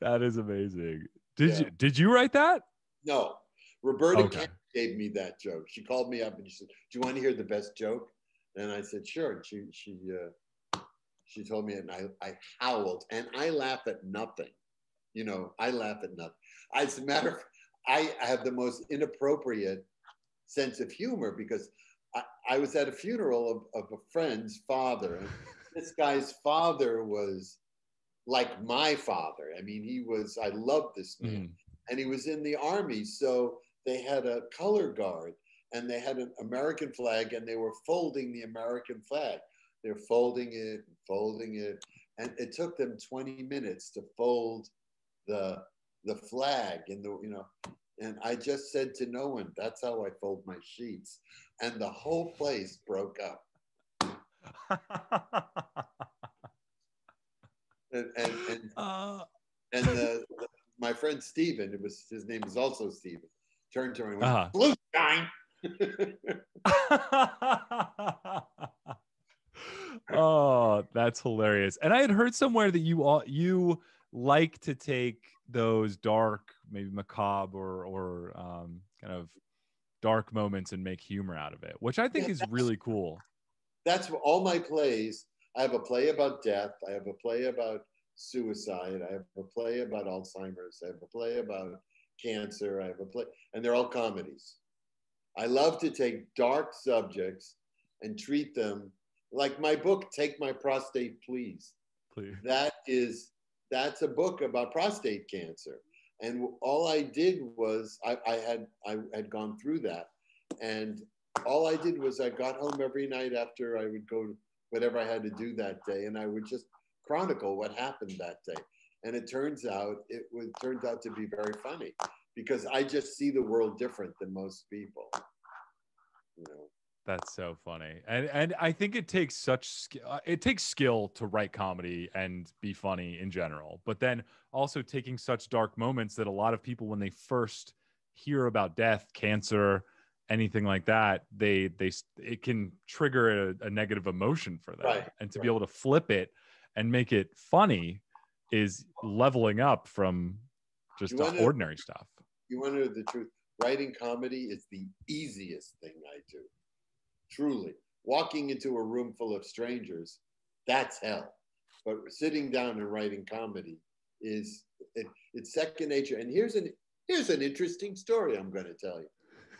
[SPEAKER 1] that is amazing. Did yeah. you did you write that?
[SPEAKER 2] No. Roberta okay. gave me that joke. She called me up and she said, "Do you want to hear the best joke?" And I said, "Sure." And she she uh, she told me, and I I howled, and I laugh at nothing. You know, I laugh at nothing. As a matter of, I have the most inappropriate sense of humor because I, I was at a funeral of, of a friend's father. And this guy's father was like my father. I mean, he was, I loved this man. Mm. And he was in the army. So they had a color guard and they had an American flag and they were folding the American flag. They're folding it, folding it. And it took them 20 minutes to fold the the flag and the you know and I just said to no one, that's how I fold my sheets. And the whole place broke up. [laughs] and and, and, uh. and the, the, my friend Steven, it was his name is also Steven, turned to me and went, uh-huh. Blue shine. [laughs] [laughs]
[SPEAKER 1] oh, that's hilarious. And I had heard somewhere that you all you like to take those dark maybe macabre or or um, kind of dark moments and make humor out of it, which I think yeah, is really cool.
[SPEAKER 2] That's all my plays. I have a play about death. I have a play about suicide. I have a play about Alzheimer's. I have a play about cancer. I have a play, and they're all comedies. I love to take dark subjects and treat them like my book, Take My Prostate, Please.
[SPEAKER 1] Please.
[SPEAKER 2] That is, that's a book about prostate cancer and all I did was I, I had I had gone through that, and all I did was I got home every night after I would go to whatever I had to do that day, and I would just chronicle what happened that day. And it turns out it was turned out to be very funny because I just see the world different than most people. You know.
[SPEAKER 1] That's so funny, and and I think it takes such skill. Uh, it takes skill to write comedy and be funny in general, but then also taking such dark moments that a lot of people, when they first hear about death, cancer, anything like that, they they it can trigger a, a negative emotion for them,
[SPEAKER 2] right,
[SPEAKER 1] and to
[SPEAKER 2] right.
[SPEAKER 1] be able to flip it and make it funny is leveling up from just ordinary stuff.
[SPEAKER 2] You want to know the truth? Writing comedy is the easiest thing I do truly. Walking into a room full of strangers, that's hell. But sitting down and writing comedy is it, it's second nature. And here's an Here's an interesting story I'm going to tell you.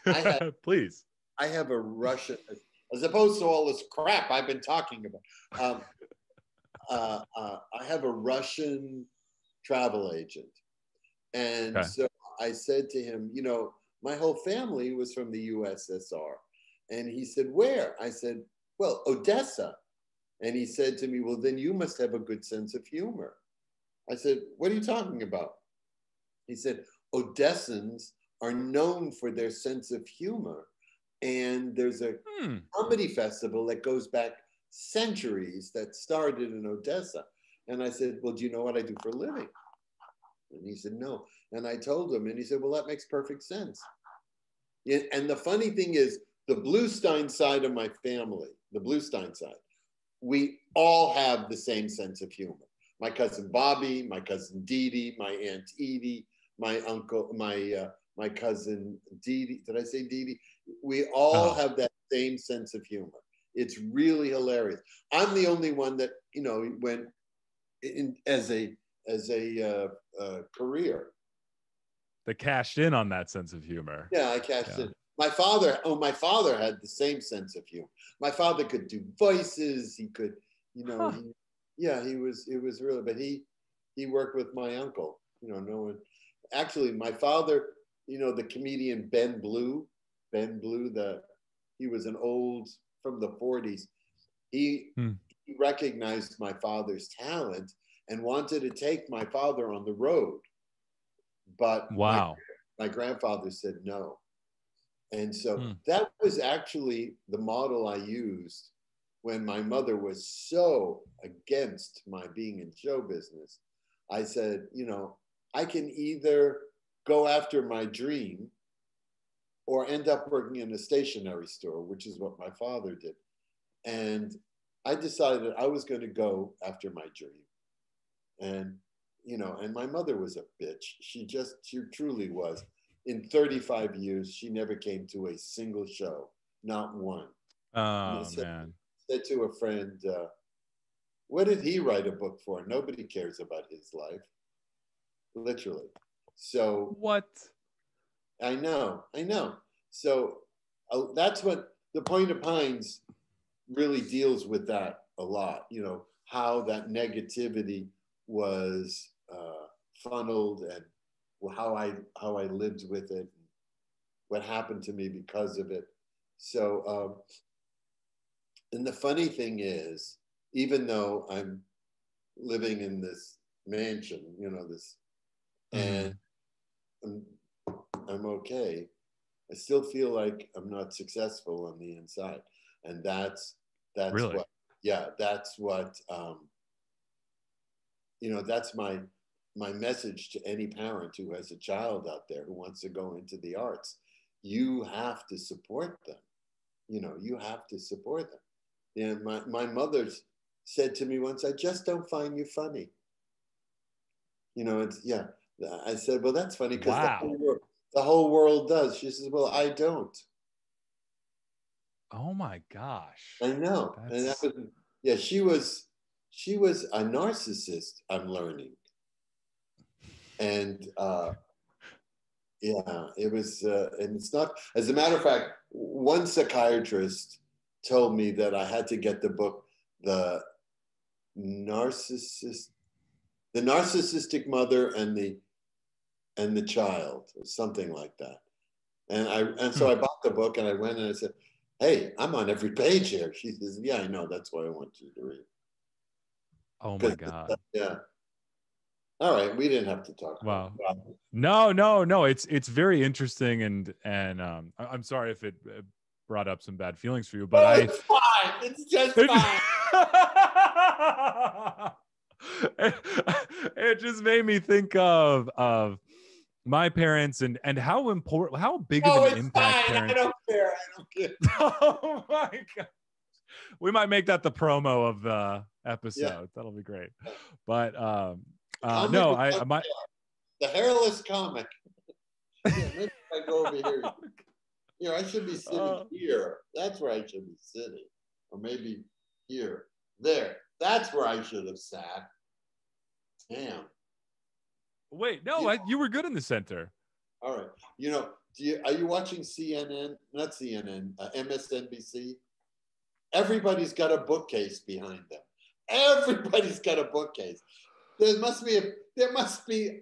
[SPEAKER 2] I had, [laughs]
[SPEAKER 1] Please.
[SPEAKER 2] I have a Russian, as opposed to all this crap I've been talking about. Um, [laughs] uh, uh, I have a Russian travel agent. And
[SPEAKER 1] Okay.
[SPEAKER 2] so I said to him, you know, my whole family was from the USSR. And he said, where? I said, well, Odessa. And he said to me, well, then you must have a good sense of humor. I said, what are you talking about? He said, Odessans are known for their sense of humor. And there's a
[SPEAKER 1] Hmm.
[SPEAKER 2] comedy festival that goes back centuries that started in Odessa. And I said, Well, do you know what I do for a living? And he said, No. And I told him, and he said, Well, that makes perfect sense. And the funny thing is, the Bluestein side of my family, the Bluestein side, we all have the same sense of humor. My cousin Bobby, my cousin Dee Dee, my aunt Edie, my uncle, my uh, my cousin Dee Dee. Did I say Dee Dee? We all
[SPEAKER 1] Oh.
[SPEAKER 2] have that same sense of humor. It's really hilarious. I'm the only one that you know went in as a as a uh, uh, career.
[SPEAKER 1] That cashed in on that sense of humor.
[SPEAKER 2] Yeah, I cashed
[SPEAKER 1] Yeah.
[SPEAKER 2] in. My father, oh, my father had the same sense of humor. My father could do voices. He could, you know,
[SPEAKER 1] Huh.
[SPEAKER 2] he, yeah, he was. It was really, but he he worked with my uncle. You know, no one. Actually, my father, you know, the comedian Ben Blue, Ben Blue, the he was an old from the 40s. He
[SPEAKER 1] Hmm.
[SPEAKER 2] he recognized my father's talent and wanted to take my father on the road, but my
[SPEAKER 1] Wow.
[SPEAKER 2] my grandfather said no. And so
[SPEAKER 1] Hmm.
[SPEAKER 2] that was actually the model I used when my mother was so against my being in show business. I said, you know, I can either go after my dream or end up working in a stationery store, which is what my father did. And I decided I was going to go after my dream. And, you know, and my mother was a bitch. She just, she truly was. In 35 years, she never came to a single show, not one.
[SPEAKER 1] Oh
[SPEAKER 2] Listen.
[SPEAKER 1] man.
[SPEAKER 2] Said to a friend, uh, what did he write a book for? Nobody cares about his life. Literally. So
[SPEAKER 1] What?
[SPEAKER 2] I know, I know. So uh, that's what the Point of Pines really deals with that a lot. You know how that negativity was uh, funneled and how I how I lived with it, what happened to me because of it. So, um, and the funny thing is, even though I'm living in this mansion, you know this, and I'm, I'm okay. I still feel like I'm not successful on the inside, and that's that's
[SPEAKER 1] Really?
[SPEAKER 2] what yeah that's what um, you know that's my my message to any parent who has a child out there who wants to go into the arts. You have to support them. You know you have to support them. And my my mother said to me once, "I just don't find you funny." You know, it's yeah. I said, well, that's funny because
[SPEAKER 1] Wow.
[SPEAKER 2] the, whole the whole world does. She says, well, I don't.
[SPEAKER 1] Oh my gosh.
[SPEAKER 2] I know. And that was, yeah, she was, she was a narcissist. I'm learning, and uh, yeah, it was, uh, and it's not. As a matter of fact, one psychiatrist told me that I had to get the book, the narcissist, the narcissistic mother and the and the child, or something like that. And I and so I bought the book and I went and I said, "Hey, I'm on every page here." She says, "Yeah, I know. That's why I want you to read."
[SPEAKER 1] Oh my god.
[SPEAKER 2] Yeah. All right, we didn't have to talk.
[SPEAKER 1] Wow. No, no, no. It's it's very interesting and and um I'm sorry if it brought up some bad feelings for you, but
[SPEAKER 2] Oh,
[SPEAKER 1] I
[SPEAKER 2] it's fine. It's just
[SPEAKER 1] it,
[SPEAKER 2] fine. [laughs]
[SPEAKER 1] it just made me think of of my parents and and how important how big
[SPEAKER 2] Oh,
[SPEAKER 1] of an
[SPEAKER 2] it's
[SPEAKER 1] impact
[SPEAKER 2] fine. I don't care. I don't care. [laughs]
[SPEAKER 1] oh my god we might make that the promo of the episode that'll be great but um uh, no i
[SPEAKER 2] like
[SPEAKER 1] my
[SPEAKER 2] The hairless comic. [laughs] Yeah, maybe I go over here. Here, I should be sitting
[SPEAKER 1] Uh.
[SPEAKER 2] here. That's where I should be sitting. Or maybe here. There. That's where I should have sat. Damn.
[SPEAKER 1] wait no I, you were good in the center
[SPEAKER 2] All right. You know, do you are you watching CNN? Not CNN, uh, MSNBC. Everybody's got a bookcase behind them. Everybody's got a bookcase. There must be a there must be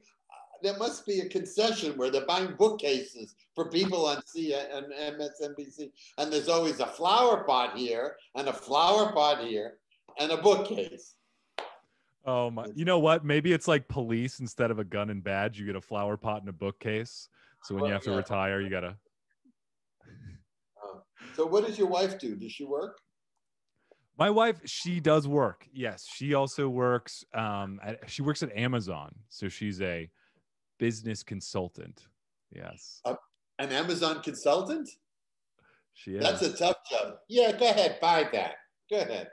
[SPEAKER 2] there must be a concession where they're buying bookcases for people on CNN and MSNBC, and there's always a flower pot here and a flower pot here and a bookcase.
[SPEAKER 1] Oh my! You know what? Maybe it's like police instead of a gun and badge. You get a flower pot and a bookcase. So when you have to
[SPEAKER 2] yeah.
[SPEAKER 1] retire, you gotta.
[SPEAKER 2] Uh, so, what does your wife do? Does she work?
[SPEAKER 1] My wife, she does work. Yes, she also works. Um, at, she works at Amazon, so she's a business consultant. Yes,
[SPEAKER 2] An Amazon consultant?
[SPEAKER 1] she is.
[SPEAKER 2] That's a tough job. Yeah, go ahead, buy that. Go ahead.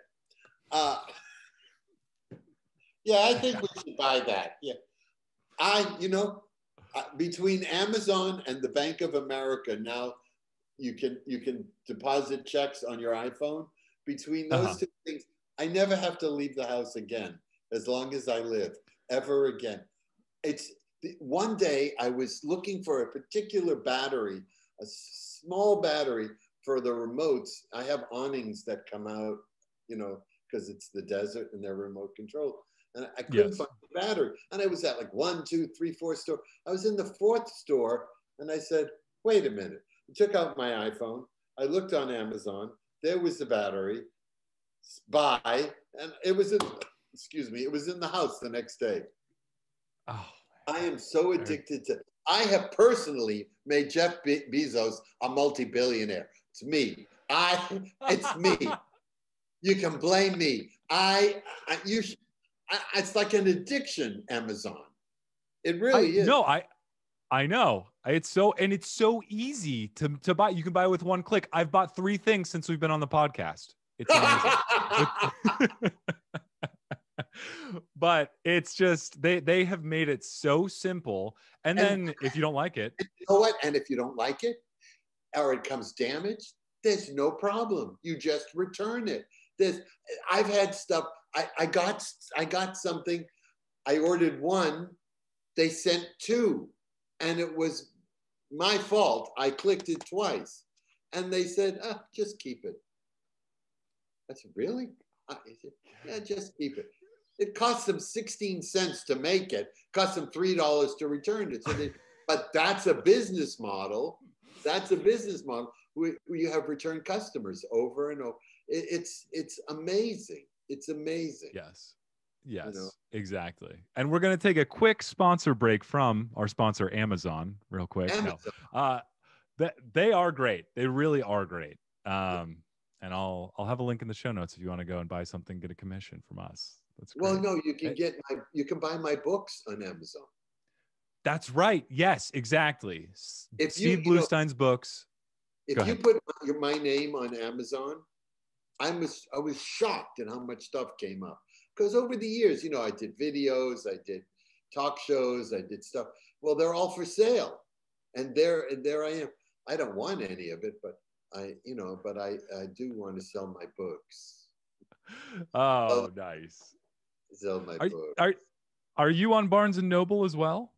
[SPEAKER 2] Uh, [laughs] yeah, I think we should buy that. Yeah, I, you know, uh, between Amazon and the Bank of America now, you can you can deposit checks on your iPhone. Between those
[SPEAKER 1] Uh-huh.
[SPEAKER 2] two things, I never have to leave the house again as long as I live, ever again. It's one day I was looking for a particular battery, a small battery for the remotes. I have awnings that come out, you know, because it's the desert and they're remote controlled. And I couldn't
[SPEAKER 1] Yes.
[SPEAKER 2] find the battery. And I was at like one, two, three, four store. I was in the fourth store and I said, wait a minute. I took out my iPhone. I looked on Amazon. There was the battery. Buy. And it was in, excuse me, it was in the house the next day.
[SPEAKER 1] oh,
[SPEAKER 2] I am so addicted to. I have personally made Jeff Be- Bezos a multi-billionaire. It's me. I. [laughs] It's me. You can blame me. I. I you. sh- I, it's like an addiction. Amazon. It
[SPEAKER 1] I,
[SPEAKER 2] really is.
[SPEAKER 1] no, I, I know. It's so and it's so easy to to buy. You can buy with one click. I've bought three things since we've been on the podcast. It's amazing. [laughs] but it's just they they have made it so simple. And
[SPEAKER 2] And-
[SPEAKER 1] then if you don't like it,
[SPEAKER 2] you know what? And if you don't like it, or it comes damaged, there's no problem. You just return it. There's. I've had stuff. I, I got. I got something. I ordered one. They sent two, and it was my fault. I clicked it twice, and they said, ah, "Just keep it." I said, "Really?" I said, "Yeah, just keep it." It cost them 16 cents to make it. Cost them three dollars to return it. So they, but that's a business model. That's a business model where you have return customers over and over. It, it's it's amazing. It's amazing.
[SPEAKER 1] yes. Yes,
[SPEAKER 2] know.
[SPEAKER 1] exactly. And we're going to take a quick sponsor break from our sponsor Amazon real quick. No. Uh that they are great. They really are great. Um and I'll I'll have a link in the show notes if you want to go and buy something, get a commission from us. That's great.
[SPEAKER 2] Well, no, you can get my you can buy my books on Amazon.
[SPEAKER 1] That's right. Yes, exactly.
[SPEAKER 2] If you-
[SPEAKER 1] Steve
[SPEAKER 2] you know-
[SPEAKER 1] Bluestein's books.
[SPEAKER 2] If you put my, my name on Amazon, I was I was shocked at how much stuff came up. Because over the years, you know, I did videos, I did talk shows, I did stuff. Well, they're all for sale, and there and there I am. I don't want any of it, but I, you know, but I I do want to sell my books.
[SPEAKER 1] Oh, nice.
[SPEAKER 2] Sell my
[SPEAKER 1] Are,
[SPEAKER 2] books.
[SPEAKER 1] are are you on Barnes and Noble as well?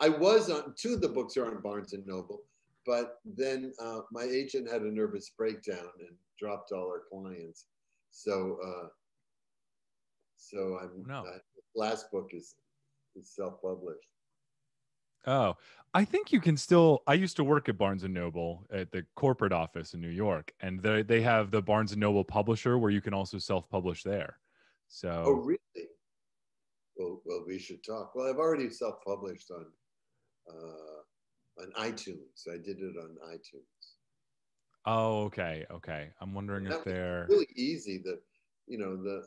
[SPEAKER 2] I was on two of the books are on Barnes and Noble, but then uh, my agent had a nervous breakdown and dropped all our clients. So, uh, so I'm
[SPEAKER 1] No.
[SPEAKER 2] uh, last book is is self published.
[SPEAKER 1] Oh, I think you can still. I used to work at Barnes and Noble at the corporate office in New York, and they they have the Barnes and Noble publisher where you can also self publish there. So
[SPEAKER 2] Oh, really? Well, well, we should talk. Well, I've already self published on uh, on iTunes. I did it on iTunes.
[SPEAKER 1] Oh, okay, okay. I'm wondering if they're.
[SPEAKER 2] really easy. That you know the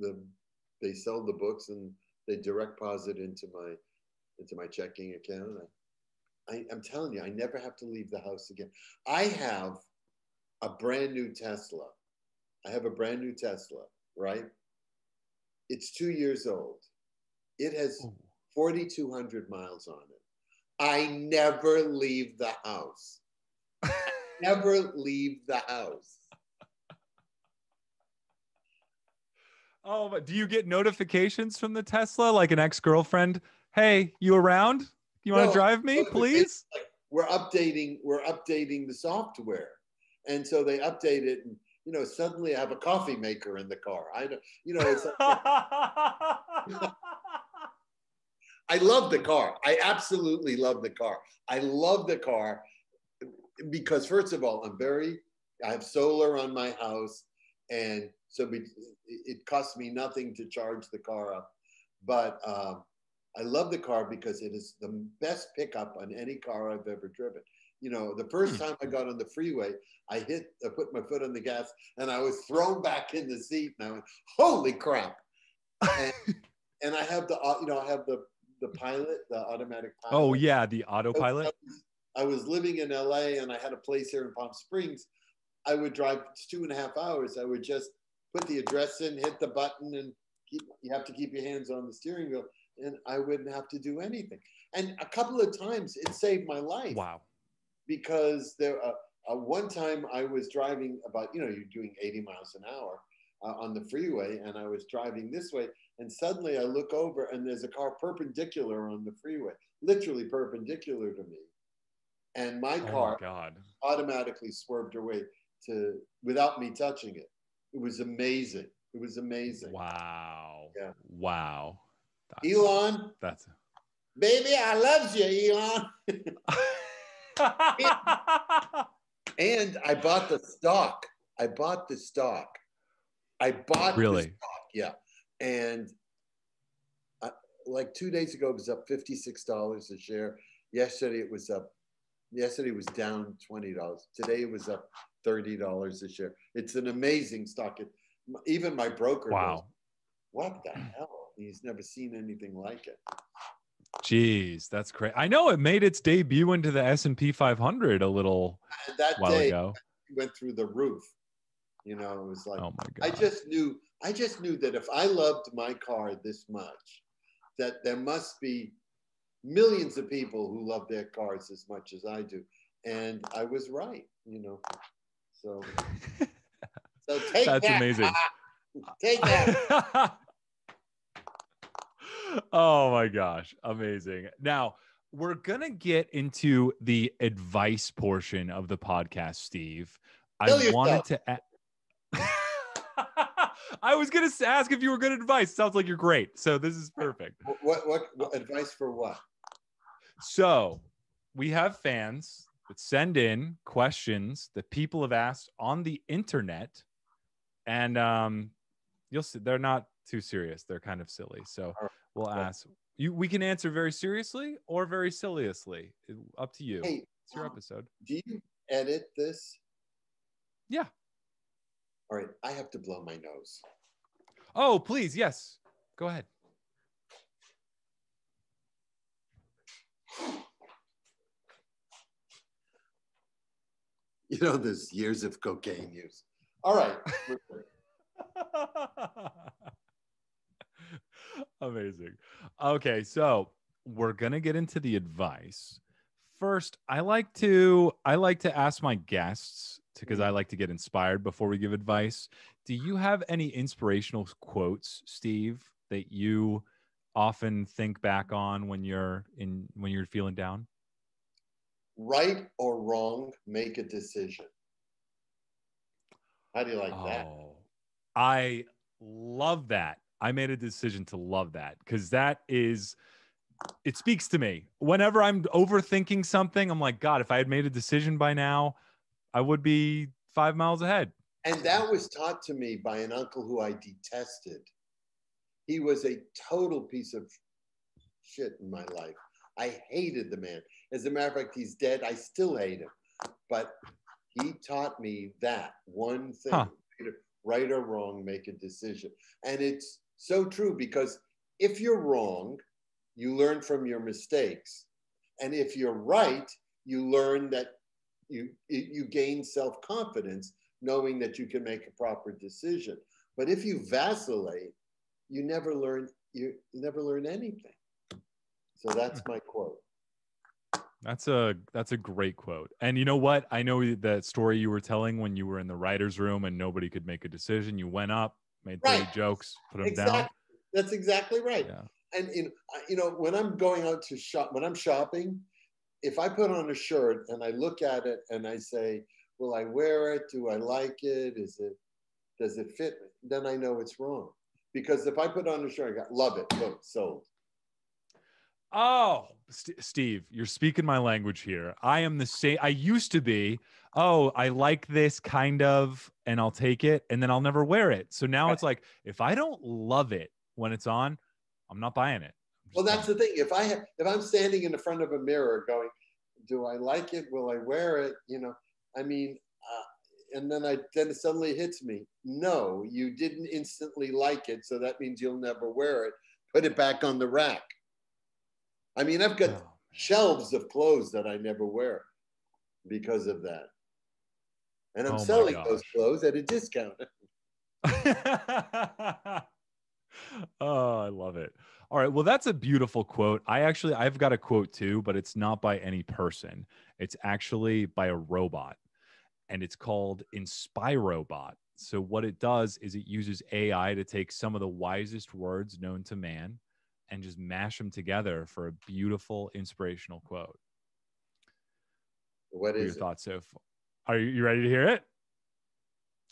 [SPEAKER 2] the they sell the books and they direct deposit into my into my checking account. I, I I'm telling you, I never have to leave the house again. I have a brand new Tesla. I have a brand new Tesla, right? It's two years old. It has 4,200 miles on it. I never leave the house. [laughs] Never leave the house.
[SPEAKER 1] Oh, but do you get notifications from the Tesla like an ex girlfriend? Hey, you around? You want to
[SPEAKER 2] No,
[SPEAKER 1] drive me, please?
[SPEAKER 2] like we're updating we're updating the software and so they update it and you know suddenly i have a coffee maker in the car i don't you know it's like, [laughs] i love the car i absolutely love the car i love the car because first of all i'm very i have solar on my house and so be, it costs me nothing to charge the car up but um, I love the car because it is the best pickup on any car I've ever driven. You know, the first
[SPEAKER 1] Hmm.
[SPEAKER 2] time I got on the freeway, I hit, I put my foot on the gas, and I was thrown back in the seat, and I went, "Holy crap!" And, [laughs] and I have the, you know, I have the the pilot, the automatic pilot.
[SPEAKER 1] oh yeah, the
[SPEAKER 2] I
[SPEAKER 1] autopilot.
[SPEAKER 2] was, I was living in LA, and I had a place here in Palm Springs. I would drive two and a half hours. I would just put the address in, hit the button, and keep. You have to keep your hands on the steering wheel and I wouldn't have to do anything. And a couple of times it saved my life
[SPEAKER 1] Wow.
[SPEAKER 2] because there. Uh, uh, one time I was driving about, you know, you're doing 80 miles an hour uh, on the freeway, and I was driving this way, and suddenly I look over and there's a car perpendicular on the freeway, literally perpendicular to me, and my
[SPEAKER 1] Oh my
[SPEAKER 2] car
[SPEAKER 1] god.
[SPEAKER 2] automatically swerved away to without me touching it. It was amazing. It was amazing.
[SPEAKER 1] Wow.
[SPEAKER 2] Yeah.
[SPEAKER 1] Wow. That's,
[SPEAKER 2] Elon,
[SPEAKER 1] That's.
[SPEAKER 2] baby, I love you, Elon. [laughs] And I bought the stock. I bought the stock. I bought the
[SPEAKER 1] Really?
[SPEAKER 2] stock, yeah. And I, like two days ago, it was up fifty-six dollars a share. Yesterday, it was up. Yesterday it was down twenty dollars. Today it was up thirty dollars a share. It's an amazing stock. It, even my broker. goes,
[SPEAKER 1] wow.
[SPEAKER 2] what the hell? He's never seen anything like it.
[SPEAKER 1] Jeez, that's great. I know it made its debut into the S and P 500 a little
[SPEAKER 2] And that
[SPEAKER 1] while
[SPEAKER 2] day
[SPEAKER 1] ago.
[SPEAKER 2] it went through the roof. You know, it was like
[SPEAKER 1] Oh my God.
[SPEAKER 2] I just knew I just knew that if I loved my car this much, that there must be millions of people who love their cars as much as I do. And I was right, you know. So [laughs] so take
[SPEAKER 1] That's
[SPEAKER 2] that.
[SPEAKER 1] amazing.
[SPEAKER 2] take that. [laughs]
[SPEAKER 1] oh my gosh, amazing. Now, we're going to get into the advice portion of the podcast, Steve.
[SPEAKER 2] Kill
[SPEAKER 1] I
[SPEAKER 2] yourself.
[SPEAKER 1] wanted to a- [laughs] I was going to ask if you were good advice. Sounds like you're great. So this is perfect.
[SPEAKER 2] What, what what advice for what?
[SPEAKER 1] So we have fans send in questions that people have asked on the internet, and um, you'll see they're not too serious. They're kind of silly. So we'll ask you. We can answer very seriously or very siliously. Up to you.
[SPEAKER 2] Hey,
[SPEAKER 1] it's your episode.
[SPEAKER 2] do you edit this?
[SPEAKER 1] Yeah.
[SPEAKER 2] All right, I have to blow my nose.
[SPEAKER 1] Oh, please, yes. Go ahead. [laughs]
[SPEAKER 2] You know, there's years of cocaine use. All right. [laughs]
[SPEAKER 1] Amazing. Okay, so we're gonna get into the advice. First, I like to I like to ask my guests because I mm-hmm. like to get inspired before we give advice. Do you have any inspirational quotes, Steve, that you often think back on when you're in when you're feeling down?
[SPEAKER 2] Right or wrong, make a decision. How do you like that?
[SPEAKER 1] Oh, I love that. I made a decision to love that because that is, it speaks to me. Whenever I'm overthinking something, I'm like, God, if I had made a decision by now, I would be five miles ahead.
[SPEAKER 2] And that was taught to me by an uncle who I detested. He was a total piece of shit in my life. I hated the man. As a matter of fact, he's dead. I still hate him. But he taught me that one thing
[SPEAKER 1] Huh.
[SPEAKER 2] right or wrong, make a decision. And it's so true because if you're wrong, you learn from your mistakes. And if you're right, you learn that you, you gain self confidence knowing that you can make a proper decision. But if you vacillate, you never learn you, you never learn anything. So that's hmm. my quote.
[SPEAKER 1] That's a that's a great quote. And you know what? I know that story you were telling when you were in the writers' room and nobody could make a decision. You went up, made 30
[SPEAKER 2] Right.
[SPEAKER 1] jokes, put them down.
[SPEAKER 2] Exactly. That's exactly right.
[SPEAKER 1] Yeah.
[SPEAKER 2] and you know, you know when I'm going out to shop when I'm shopping, if I put on a shirt and I look at it and I say, "Will I wear it? Do I like it? Is it does it fit me?" Then I know it's wrong because if I put on a shirt, I got love it, boom, sold.
[SPEAKER 1] Oh, St- Steve, you're speaking my language here. I am the same. I used to be, oh, I like this kind of, and I'll take it, and then I'll never wear it. So now
[SPEAKER 2] Right.
[SPEAKER 1] it's like, if I don't love it when it's on, I'm not buying it.
[SPEAKER 2] Well, that's the thing. If I have, if I'm standing in the front of a mirror, going, "Do I like it? Will I wear it?" You know, I mean, uh, and then I then it suddenly hits me. No, you didn't instantly like it, so that means you'll never wear it. Put it back on the rack. I mean, I've got
[SPEAKER 1] Oh,
[SPEAKER 2] shelves of clothes that I never wear because of that, and I'm
[SPEAKER 1] Oh
[SPEAKER 2] selling those clothes at a discount. [laughs] [laughs]
[SPEAKER 1] oh, I love it. All right. Well, that's a beautiful quote. I actually I've got a quote too, but it's not by any person. It's actually by a robot. And it's called Inspirobot. So what it does is it uses AI to take some of the wisest words known to man and just mash them together for a beautiful inspirational quote.
[SPEAKER 2] What
[SPEAKER 1] What your
[SPEAKER 2] it?
[SPEAKER 1] thoughts so far? Are you, you ready to hear it?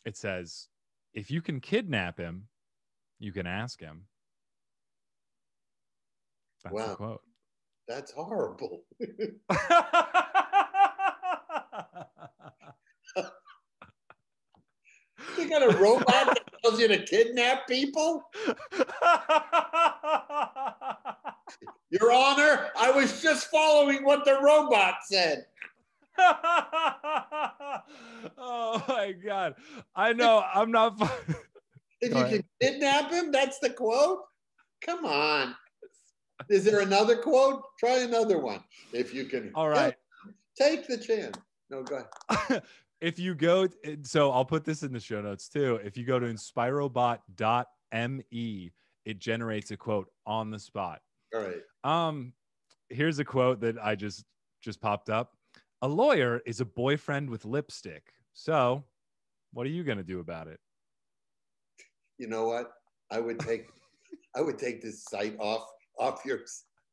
[SPEAKER 1] It says, if you can kidnap him, you can ask him. That's the
[SPEAKER 2] Wow.
[SPEAKER 1] quote.
[SPEAKER 2] That's horrible. [laughs] you got a robot that tells you to kidnap people? [laughs] Your Honor, I was just following what the robot said. [laughs]
[SPEAKER 1] oh my god. I know I'm not [laughs]
[SPEAKER 2] If
[SPEAKER 1] Go
[SPEAKER 2] you
[SPEAKER 1] ahead.
[SPEAKER 2] can kidnap him, that's the quote? Come on. Is there another quote? Try another one. If you can.
[SPEAKER 1] All right.
[SPEAKER 2] Take the chance. No, go ahead. [laughs]
[SPEAKER 1] if you go so I'll put this in the show notes too. If you go to inspirobot.me, it generates a quote on the spot.
[SPEAKER 2] All right.
[SPEAKER 1] Um, here's a quote that I just just popped up. A lawyer is a boyfriend with lipstick. So, what are you gonna do about it?
[SPEAKER 2] You know what? I would take [laughs] I would take this site off off your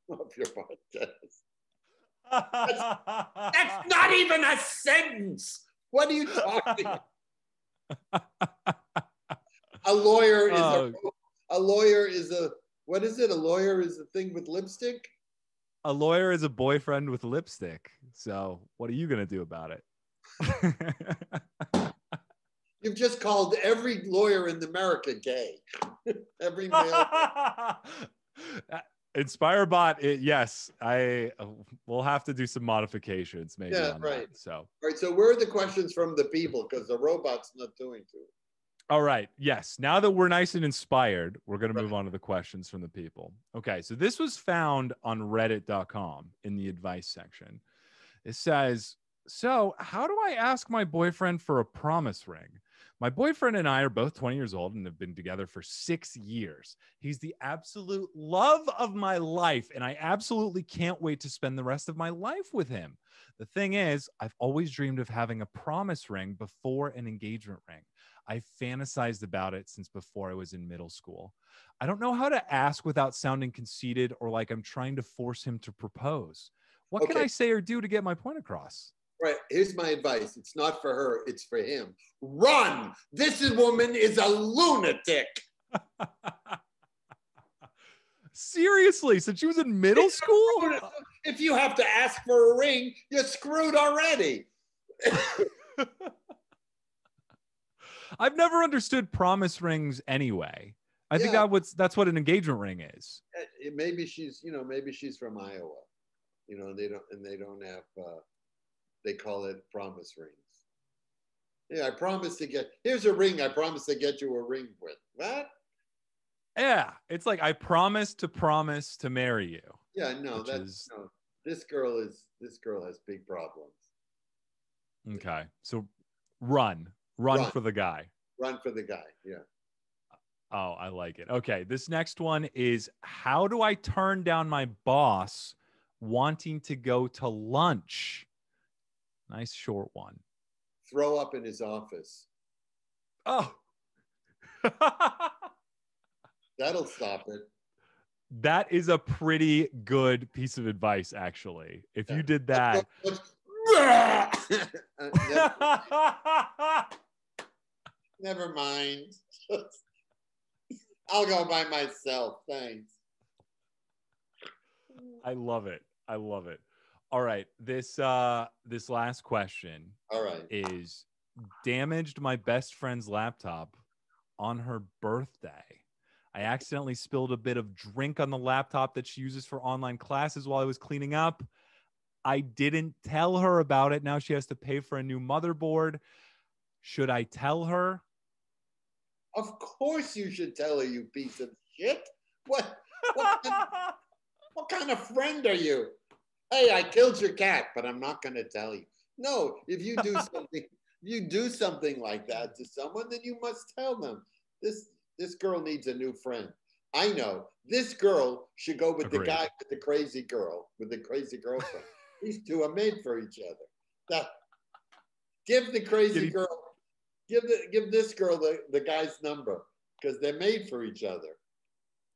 [SPEAKER 2] off your podcast. [laughs] That's not even a sentence. What are you talking? [laughs] A lawyer is a, a lawyer is a what is it? A lawyer is a thing with lipstick.
[SPEAKER 1] a lawyer is a boyfriend with lipstick. So, what are you gonna do about it? [laughs]
[SPEAKER 2] You've just called every lawyer in America gay. [laughs] every male. [laughs]
[SPEAKER 1] Inspirobot, it, yes, I uh, will have to do some modifications maybe.
[SPEAKER 2] Yeah,
[SPEAKER 1] on
[SPEAKER 2] right.
[SPEAKER 1] That, so,
[SPEAKER 2] All right. So where are the questions from the people? Because the robot's not doing to it.
[SPEAKER 1] All right, yes. Now that we're nice and inspired, we're going to move on to the questions from the people. Okay, so this was found on Reddit.com in the advice section. It says, "So, how do I ask my boyfriend for a promise ring?" My boyfriend and I are both 20 years old and have been together for six years. He's the absolute love of my life, and I absolutely can't wait to spend the rest of my life with him. The thing is, I've always dreamed of having a promise ring before an engagement ring. I fantasized about it since before I was in middle school. I don't know how to ask without sounding conceited or like I'm trying to force him to propose. What can I say or do to get my point across?
[SPEAKER 2] Right. Here's my advice. It's not for her. It's for him. Run. This woman is a lunatic. [laughs]
[SPEAKER 1] Seriously, since she was in middle school?
[SPEAKER 2] If you have to ask for a ring, you're screwed already. [laughs]
[SPEAKER 1] I've never understood promise rings anyway. I think that what's that's what an engagement ring is.
[SPEAKER 2] Maybe she's, you know, maybe she's from Iowa. You know, and they don't, and they don't have. Uh, they call it promise rings. Yeah, I promise to get. Here's a ring. I promise to get you a ring with. What?
[SPEAKER 1] Yeah, it's like I promise to promise to marry you.
[SPEAKER 2] Yeah, no, that's
[SPEAKER 1] is-
[SPEAKER 2] no. This girl is. This girl has big problems.
[SPEAKER 1] Okay, so run, run,
[SPEAKER 2] Run.
[SPEAKER 1] for the guy.
[SPEAKER 2] Run for the guy. Yeah.
[SPEAKER 1] Oh, I like it. Okay, this next one is how do I turn down my boss wanting to go to lunch? Nice short one.
[SPEAKER 2] Throw up in his office.
[SPEAKER 1] Oh. [laughs]
[SPEAKER 2] That'll stop it.
[SPEAKER 1] That is a pretty good piece of advice, actually. If you did that. [laughs]
[SPEAKER 2] Uh, [laughs] Never mind. [laughs] I'll go by myself. Thanks.
[SPEAKER 1] I love it. I love it. All right. This uh this last question
[SPEAKER 2] All right.
[SPEAKER 1] is damaged my best friend's laptop on her birthday. I accidentally spilled a bit of drink on the laptop that she uses for online classes while I was cleaning up. I didn't tell her about it. Now she has to pay for a new motherboard. Should I tell her?
[SPEAKER 2] Of course you should tell her, you piece of shit. What? What kind, [laughs] what kind of friend are you? Hey, I killed your cat, but I'm not going to tell you. No, if you do [laughs] something, you do something like that to someone, then you must tell them. This this girl needs a new friend. I know this girl should go with the guy with the crazy girl, with the crazy girlfriend. [laughs] These two are made for each other. That give the crazy
[SPEAKER 1] Did he-
[SPEAKER 2] girl, give the give this girl the, the guy's number because they're made for each other.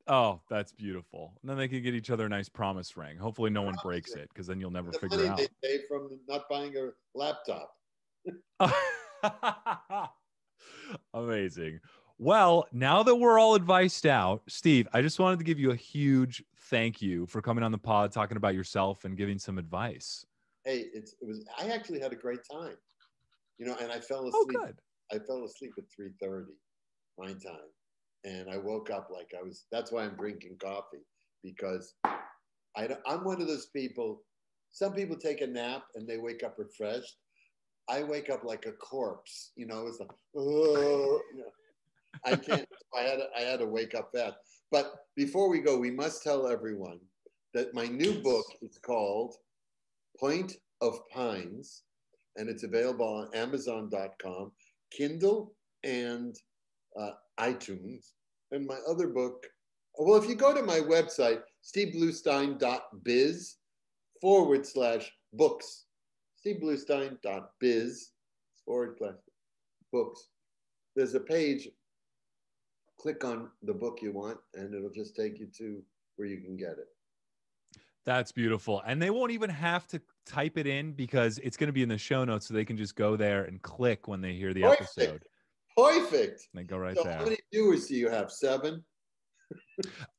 [SPEAKER 1] Oh, that's beautiful. And then they can get each other a nice promise ring. Hopefully, no one breaks it because then you'll never
[SPEAKER 2] The
[SPEAKER 1] figure
[SPEAKER 2] money
[SPEAKER 1] out.
[SPEAKER 2] they save from not buying a laptop. [laughs]
[SPEAKER 1] Amazing. Well, now that we're all advised out, Steve, I just wanted to give you a huge thank you for coming on the pod, talking about yourself and giving some advice.
[SPEAKER 2] Hey, it's it was I actually had a great time. You know, and I fell asleep.
[SPEAKER 1] Oh,
[SPEAKER 2] asleep.
[SPEAKER 1] good.
[SPEAKER 2] I fell asleep at 3:30 my time. And I woke up like I was that's why I'm drinking coffee because I don't- I'm one of those people some people take a nap and they wake up refreshed. I wake up like a corpse, you know, it's like oh, you know. I can't [laughs] I had to, I had to wake up fast. But before we go, we must tell everyone that my new book is called Point of Pines and it's available on Amazon.com, Kindle, and uh, iTunes. And my other book, well, if you go to my website, stevebluestein.biz forward slash books, stevebluestein.biz forward slash books, there's a page. Click on the book you want, and it'll just take you to where you can get it.
[SPEAKER 1] That's beautiful. And they won't even have to type it in because it's going to be in the show notes. So they can just go there and click when they hear the
[SPEAKER 2] Perfect.
[SPEAKER 1] episode.
[SPEAKER 2] Perfect.
[SPEAKER 1] And they go right
[SPEAKER 2] so,
[SPEAKER 1] there.
[SPEAKER 2] how many viewers do you have? Seven. [laughs]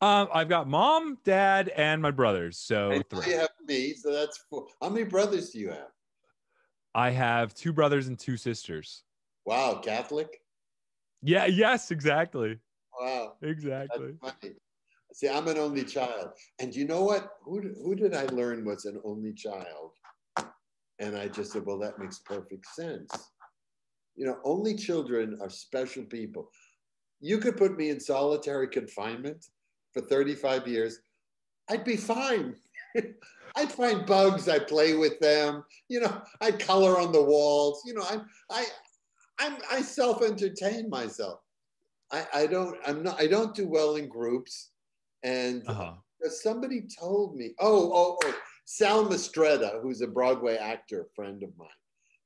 [SPEAKER 1] Um, I've got mom, dad, and my brothers. So
[SPEAKER 2] And
[SPEAKER 1] three.
[SPEAKER 2] you have me, so that's four. How many brothers do you have?
[SPEAKER 1] I have two brothers and two sisters.
[SPEAKER 2] Wow, Catholic.
[SPEAKER 1] Yeah, yes, exactly.
[SPEAKER 2] Wow,
[SPEAKER 1] Exactly.
[SPEAKER 2] See, I'm an only child, and you know what? Who who did I learn was an only child? And I just said, well, that makes perfect sense. You know, only children are special people. You could put me in solitary confinement for 35 years. I'd be fine. [laughs] I'd find bugs. I'd play with them. You know, I'd color on the walls. You know, I, I, I'm, I self-entertain myself. I, I don't. I'm not. I don't do well in groups. And
[SPEAKER 1] Uh-huh.
[SPEAKER 2] somebody told me. Oh, oh, oh. Sal Mistretta, who's a Broadway actor, friend of mine.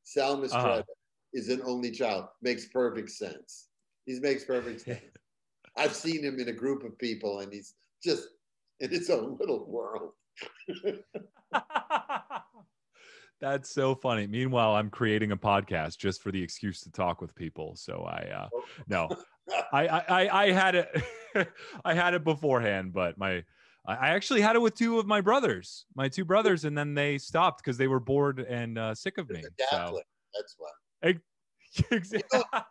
[SPEAKER 2] Sal Mistretta
[SPEAKER 1] Uh-huh.
[SPEAKER 2] is an only child. Makes perfect sense. He makes perfect [laughs] sense. I've seen him in a group of people, and he's just in his own little world. [laughs] [laughs]
[SPEAKER 1] That's so funny. Meanwhile, I'm creating a podcast just for the excuse to talk with people. So I uh no. [laughs] I I I, had it [laughs] I had it beforehand, but my I actually had it with two of my brothers, my two brothers, and then they stopped because they were bored and uh, sick of me. So
[SPEAKER 2] That's why.
[SPEAKER 1] Exactly. [laughs]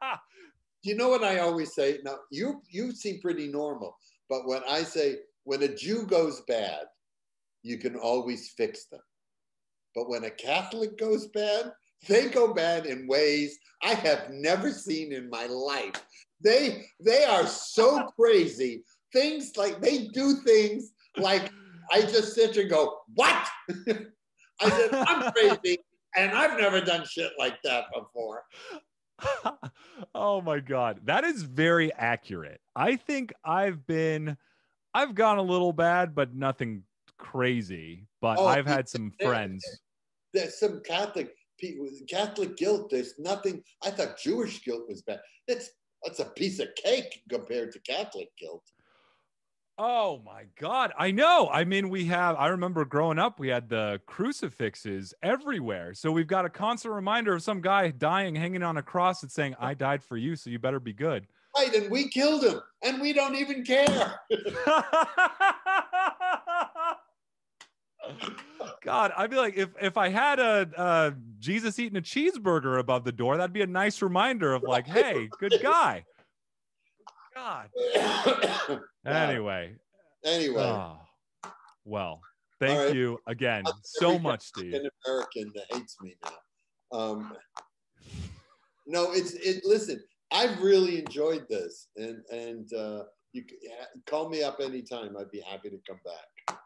[SPEAKER 2] You know what I always say? Now you you seem pretty normal, but when I say when a Jew goes bad, you can always fix them. But when a Catholic goes bad, they go bad in ways I have never seen in my life. They they are so [laughs] crazy. Things like they do things like I just sit and go, what? [laughs] I said, I'm [laughs] crazy, and I've never done shit like that before.
[SPEAKER 1] oh my god that is very accurate i think i've been i've gone a little bad but nothing crazy but
[SPEAKER 2] Oh,
[SPEAKER 1] i've had some friends
[SPEAKER 2] there's some Catholic people, Catholic guilt. There's nothing. I thought Jewish guilt was bad. That's that's a piece of cake compared to Catholic guilt.
[SPEAKER 1] Oh my God. I know. I mean, we have, I remember growing up, we had the crucifixes everywhere. So we've got a constant reminder of some guy dying, hanging on a cross and saying, I died for you, so you better be good.
[SPEAKER 2] Right, and we killed him, and we don't even care. [laughs]
[SPEAKER 1] God, I'd be like, if if I had a, a Jesus eating a cheeseburger above the door, that'd be a nice reminder of like, hey, good guy. God. [coughs] Anyway.
[SPEAKER 2] Anyway.
[SPEAKER 1] Oh, well, thank
[SPEAKER 2] right.
[SPEAKER 1] you again so much, Steve.
[SPEAKER 2] An American that hates me now. Um, no, it's it. Listen, I've really enjoyed this, and and uh, you yeah, call me up anytime. I'd be happy to come back.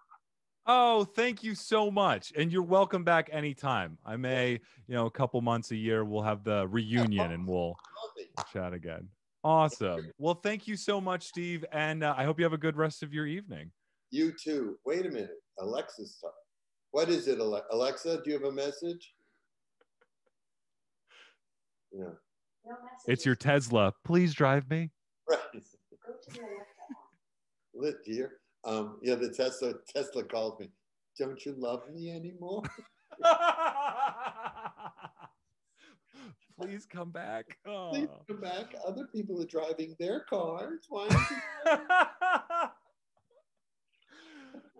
[SPEAKER 1] Oh, thank you so much. And you're welcome back anytime. I may, you know, a couple months a year, we'll have the reunion and we'll chat again. Awesome. [laughs] Well, thank you so much, Steve. And uh, I hope you have a good rest of your evening.
[SPEAKER 2] You too. Wait a minute, Alexa's talk. What is it, Ale- Alexa? Do you have a message? Yeah.
[SPEAKER 3] No.
[SPEAKER 1] It's your Tesla. Please drive me.
[SPEAKER 2] Right. [laughs]
[SPEAKER 3] Go to the Alexa.
[SPEAKER 2] Lit dear. Um, yeah, the Tesla Tesla called me. Don't you love me anymore? [laughs]
[SPEAKER 1] Please come back. Oh.
[SPEAKER 2] Please come back. Other people are driving their cars. Why? [laughs]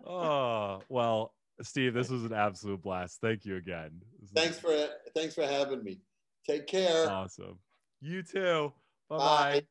[SPEAKER 1] oh, well, Steve, this was an absolute blast. Thank you again.
[SPEAKER 2] Thanks for thanks for having me. Take care.
[SPEAKER 1] awesome. You too. Bye
[SPEAKER 2] Bye.
[SPEAKER 1] bye.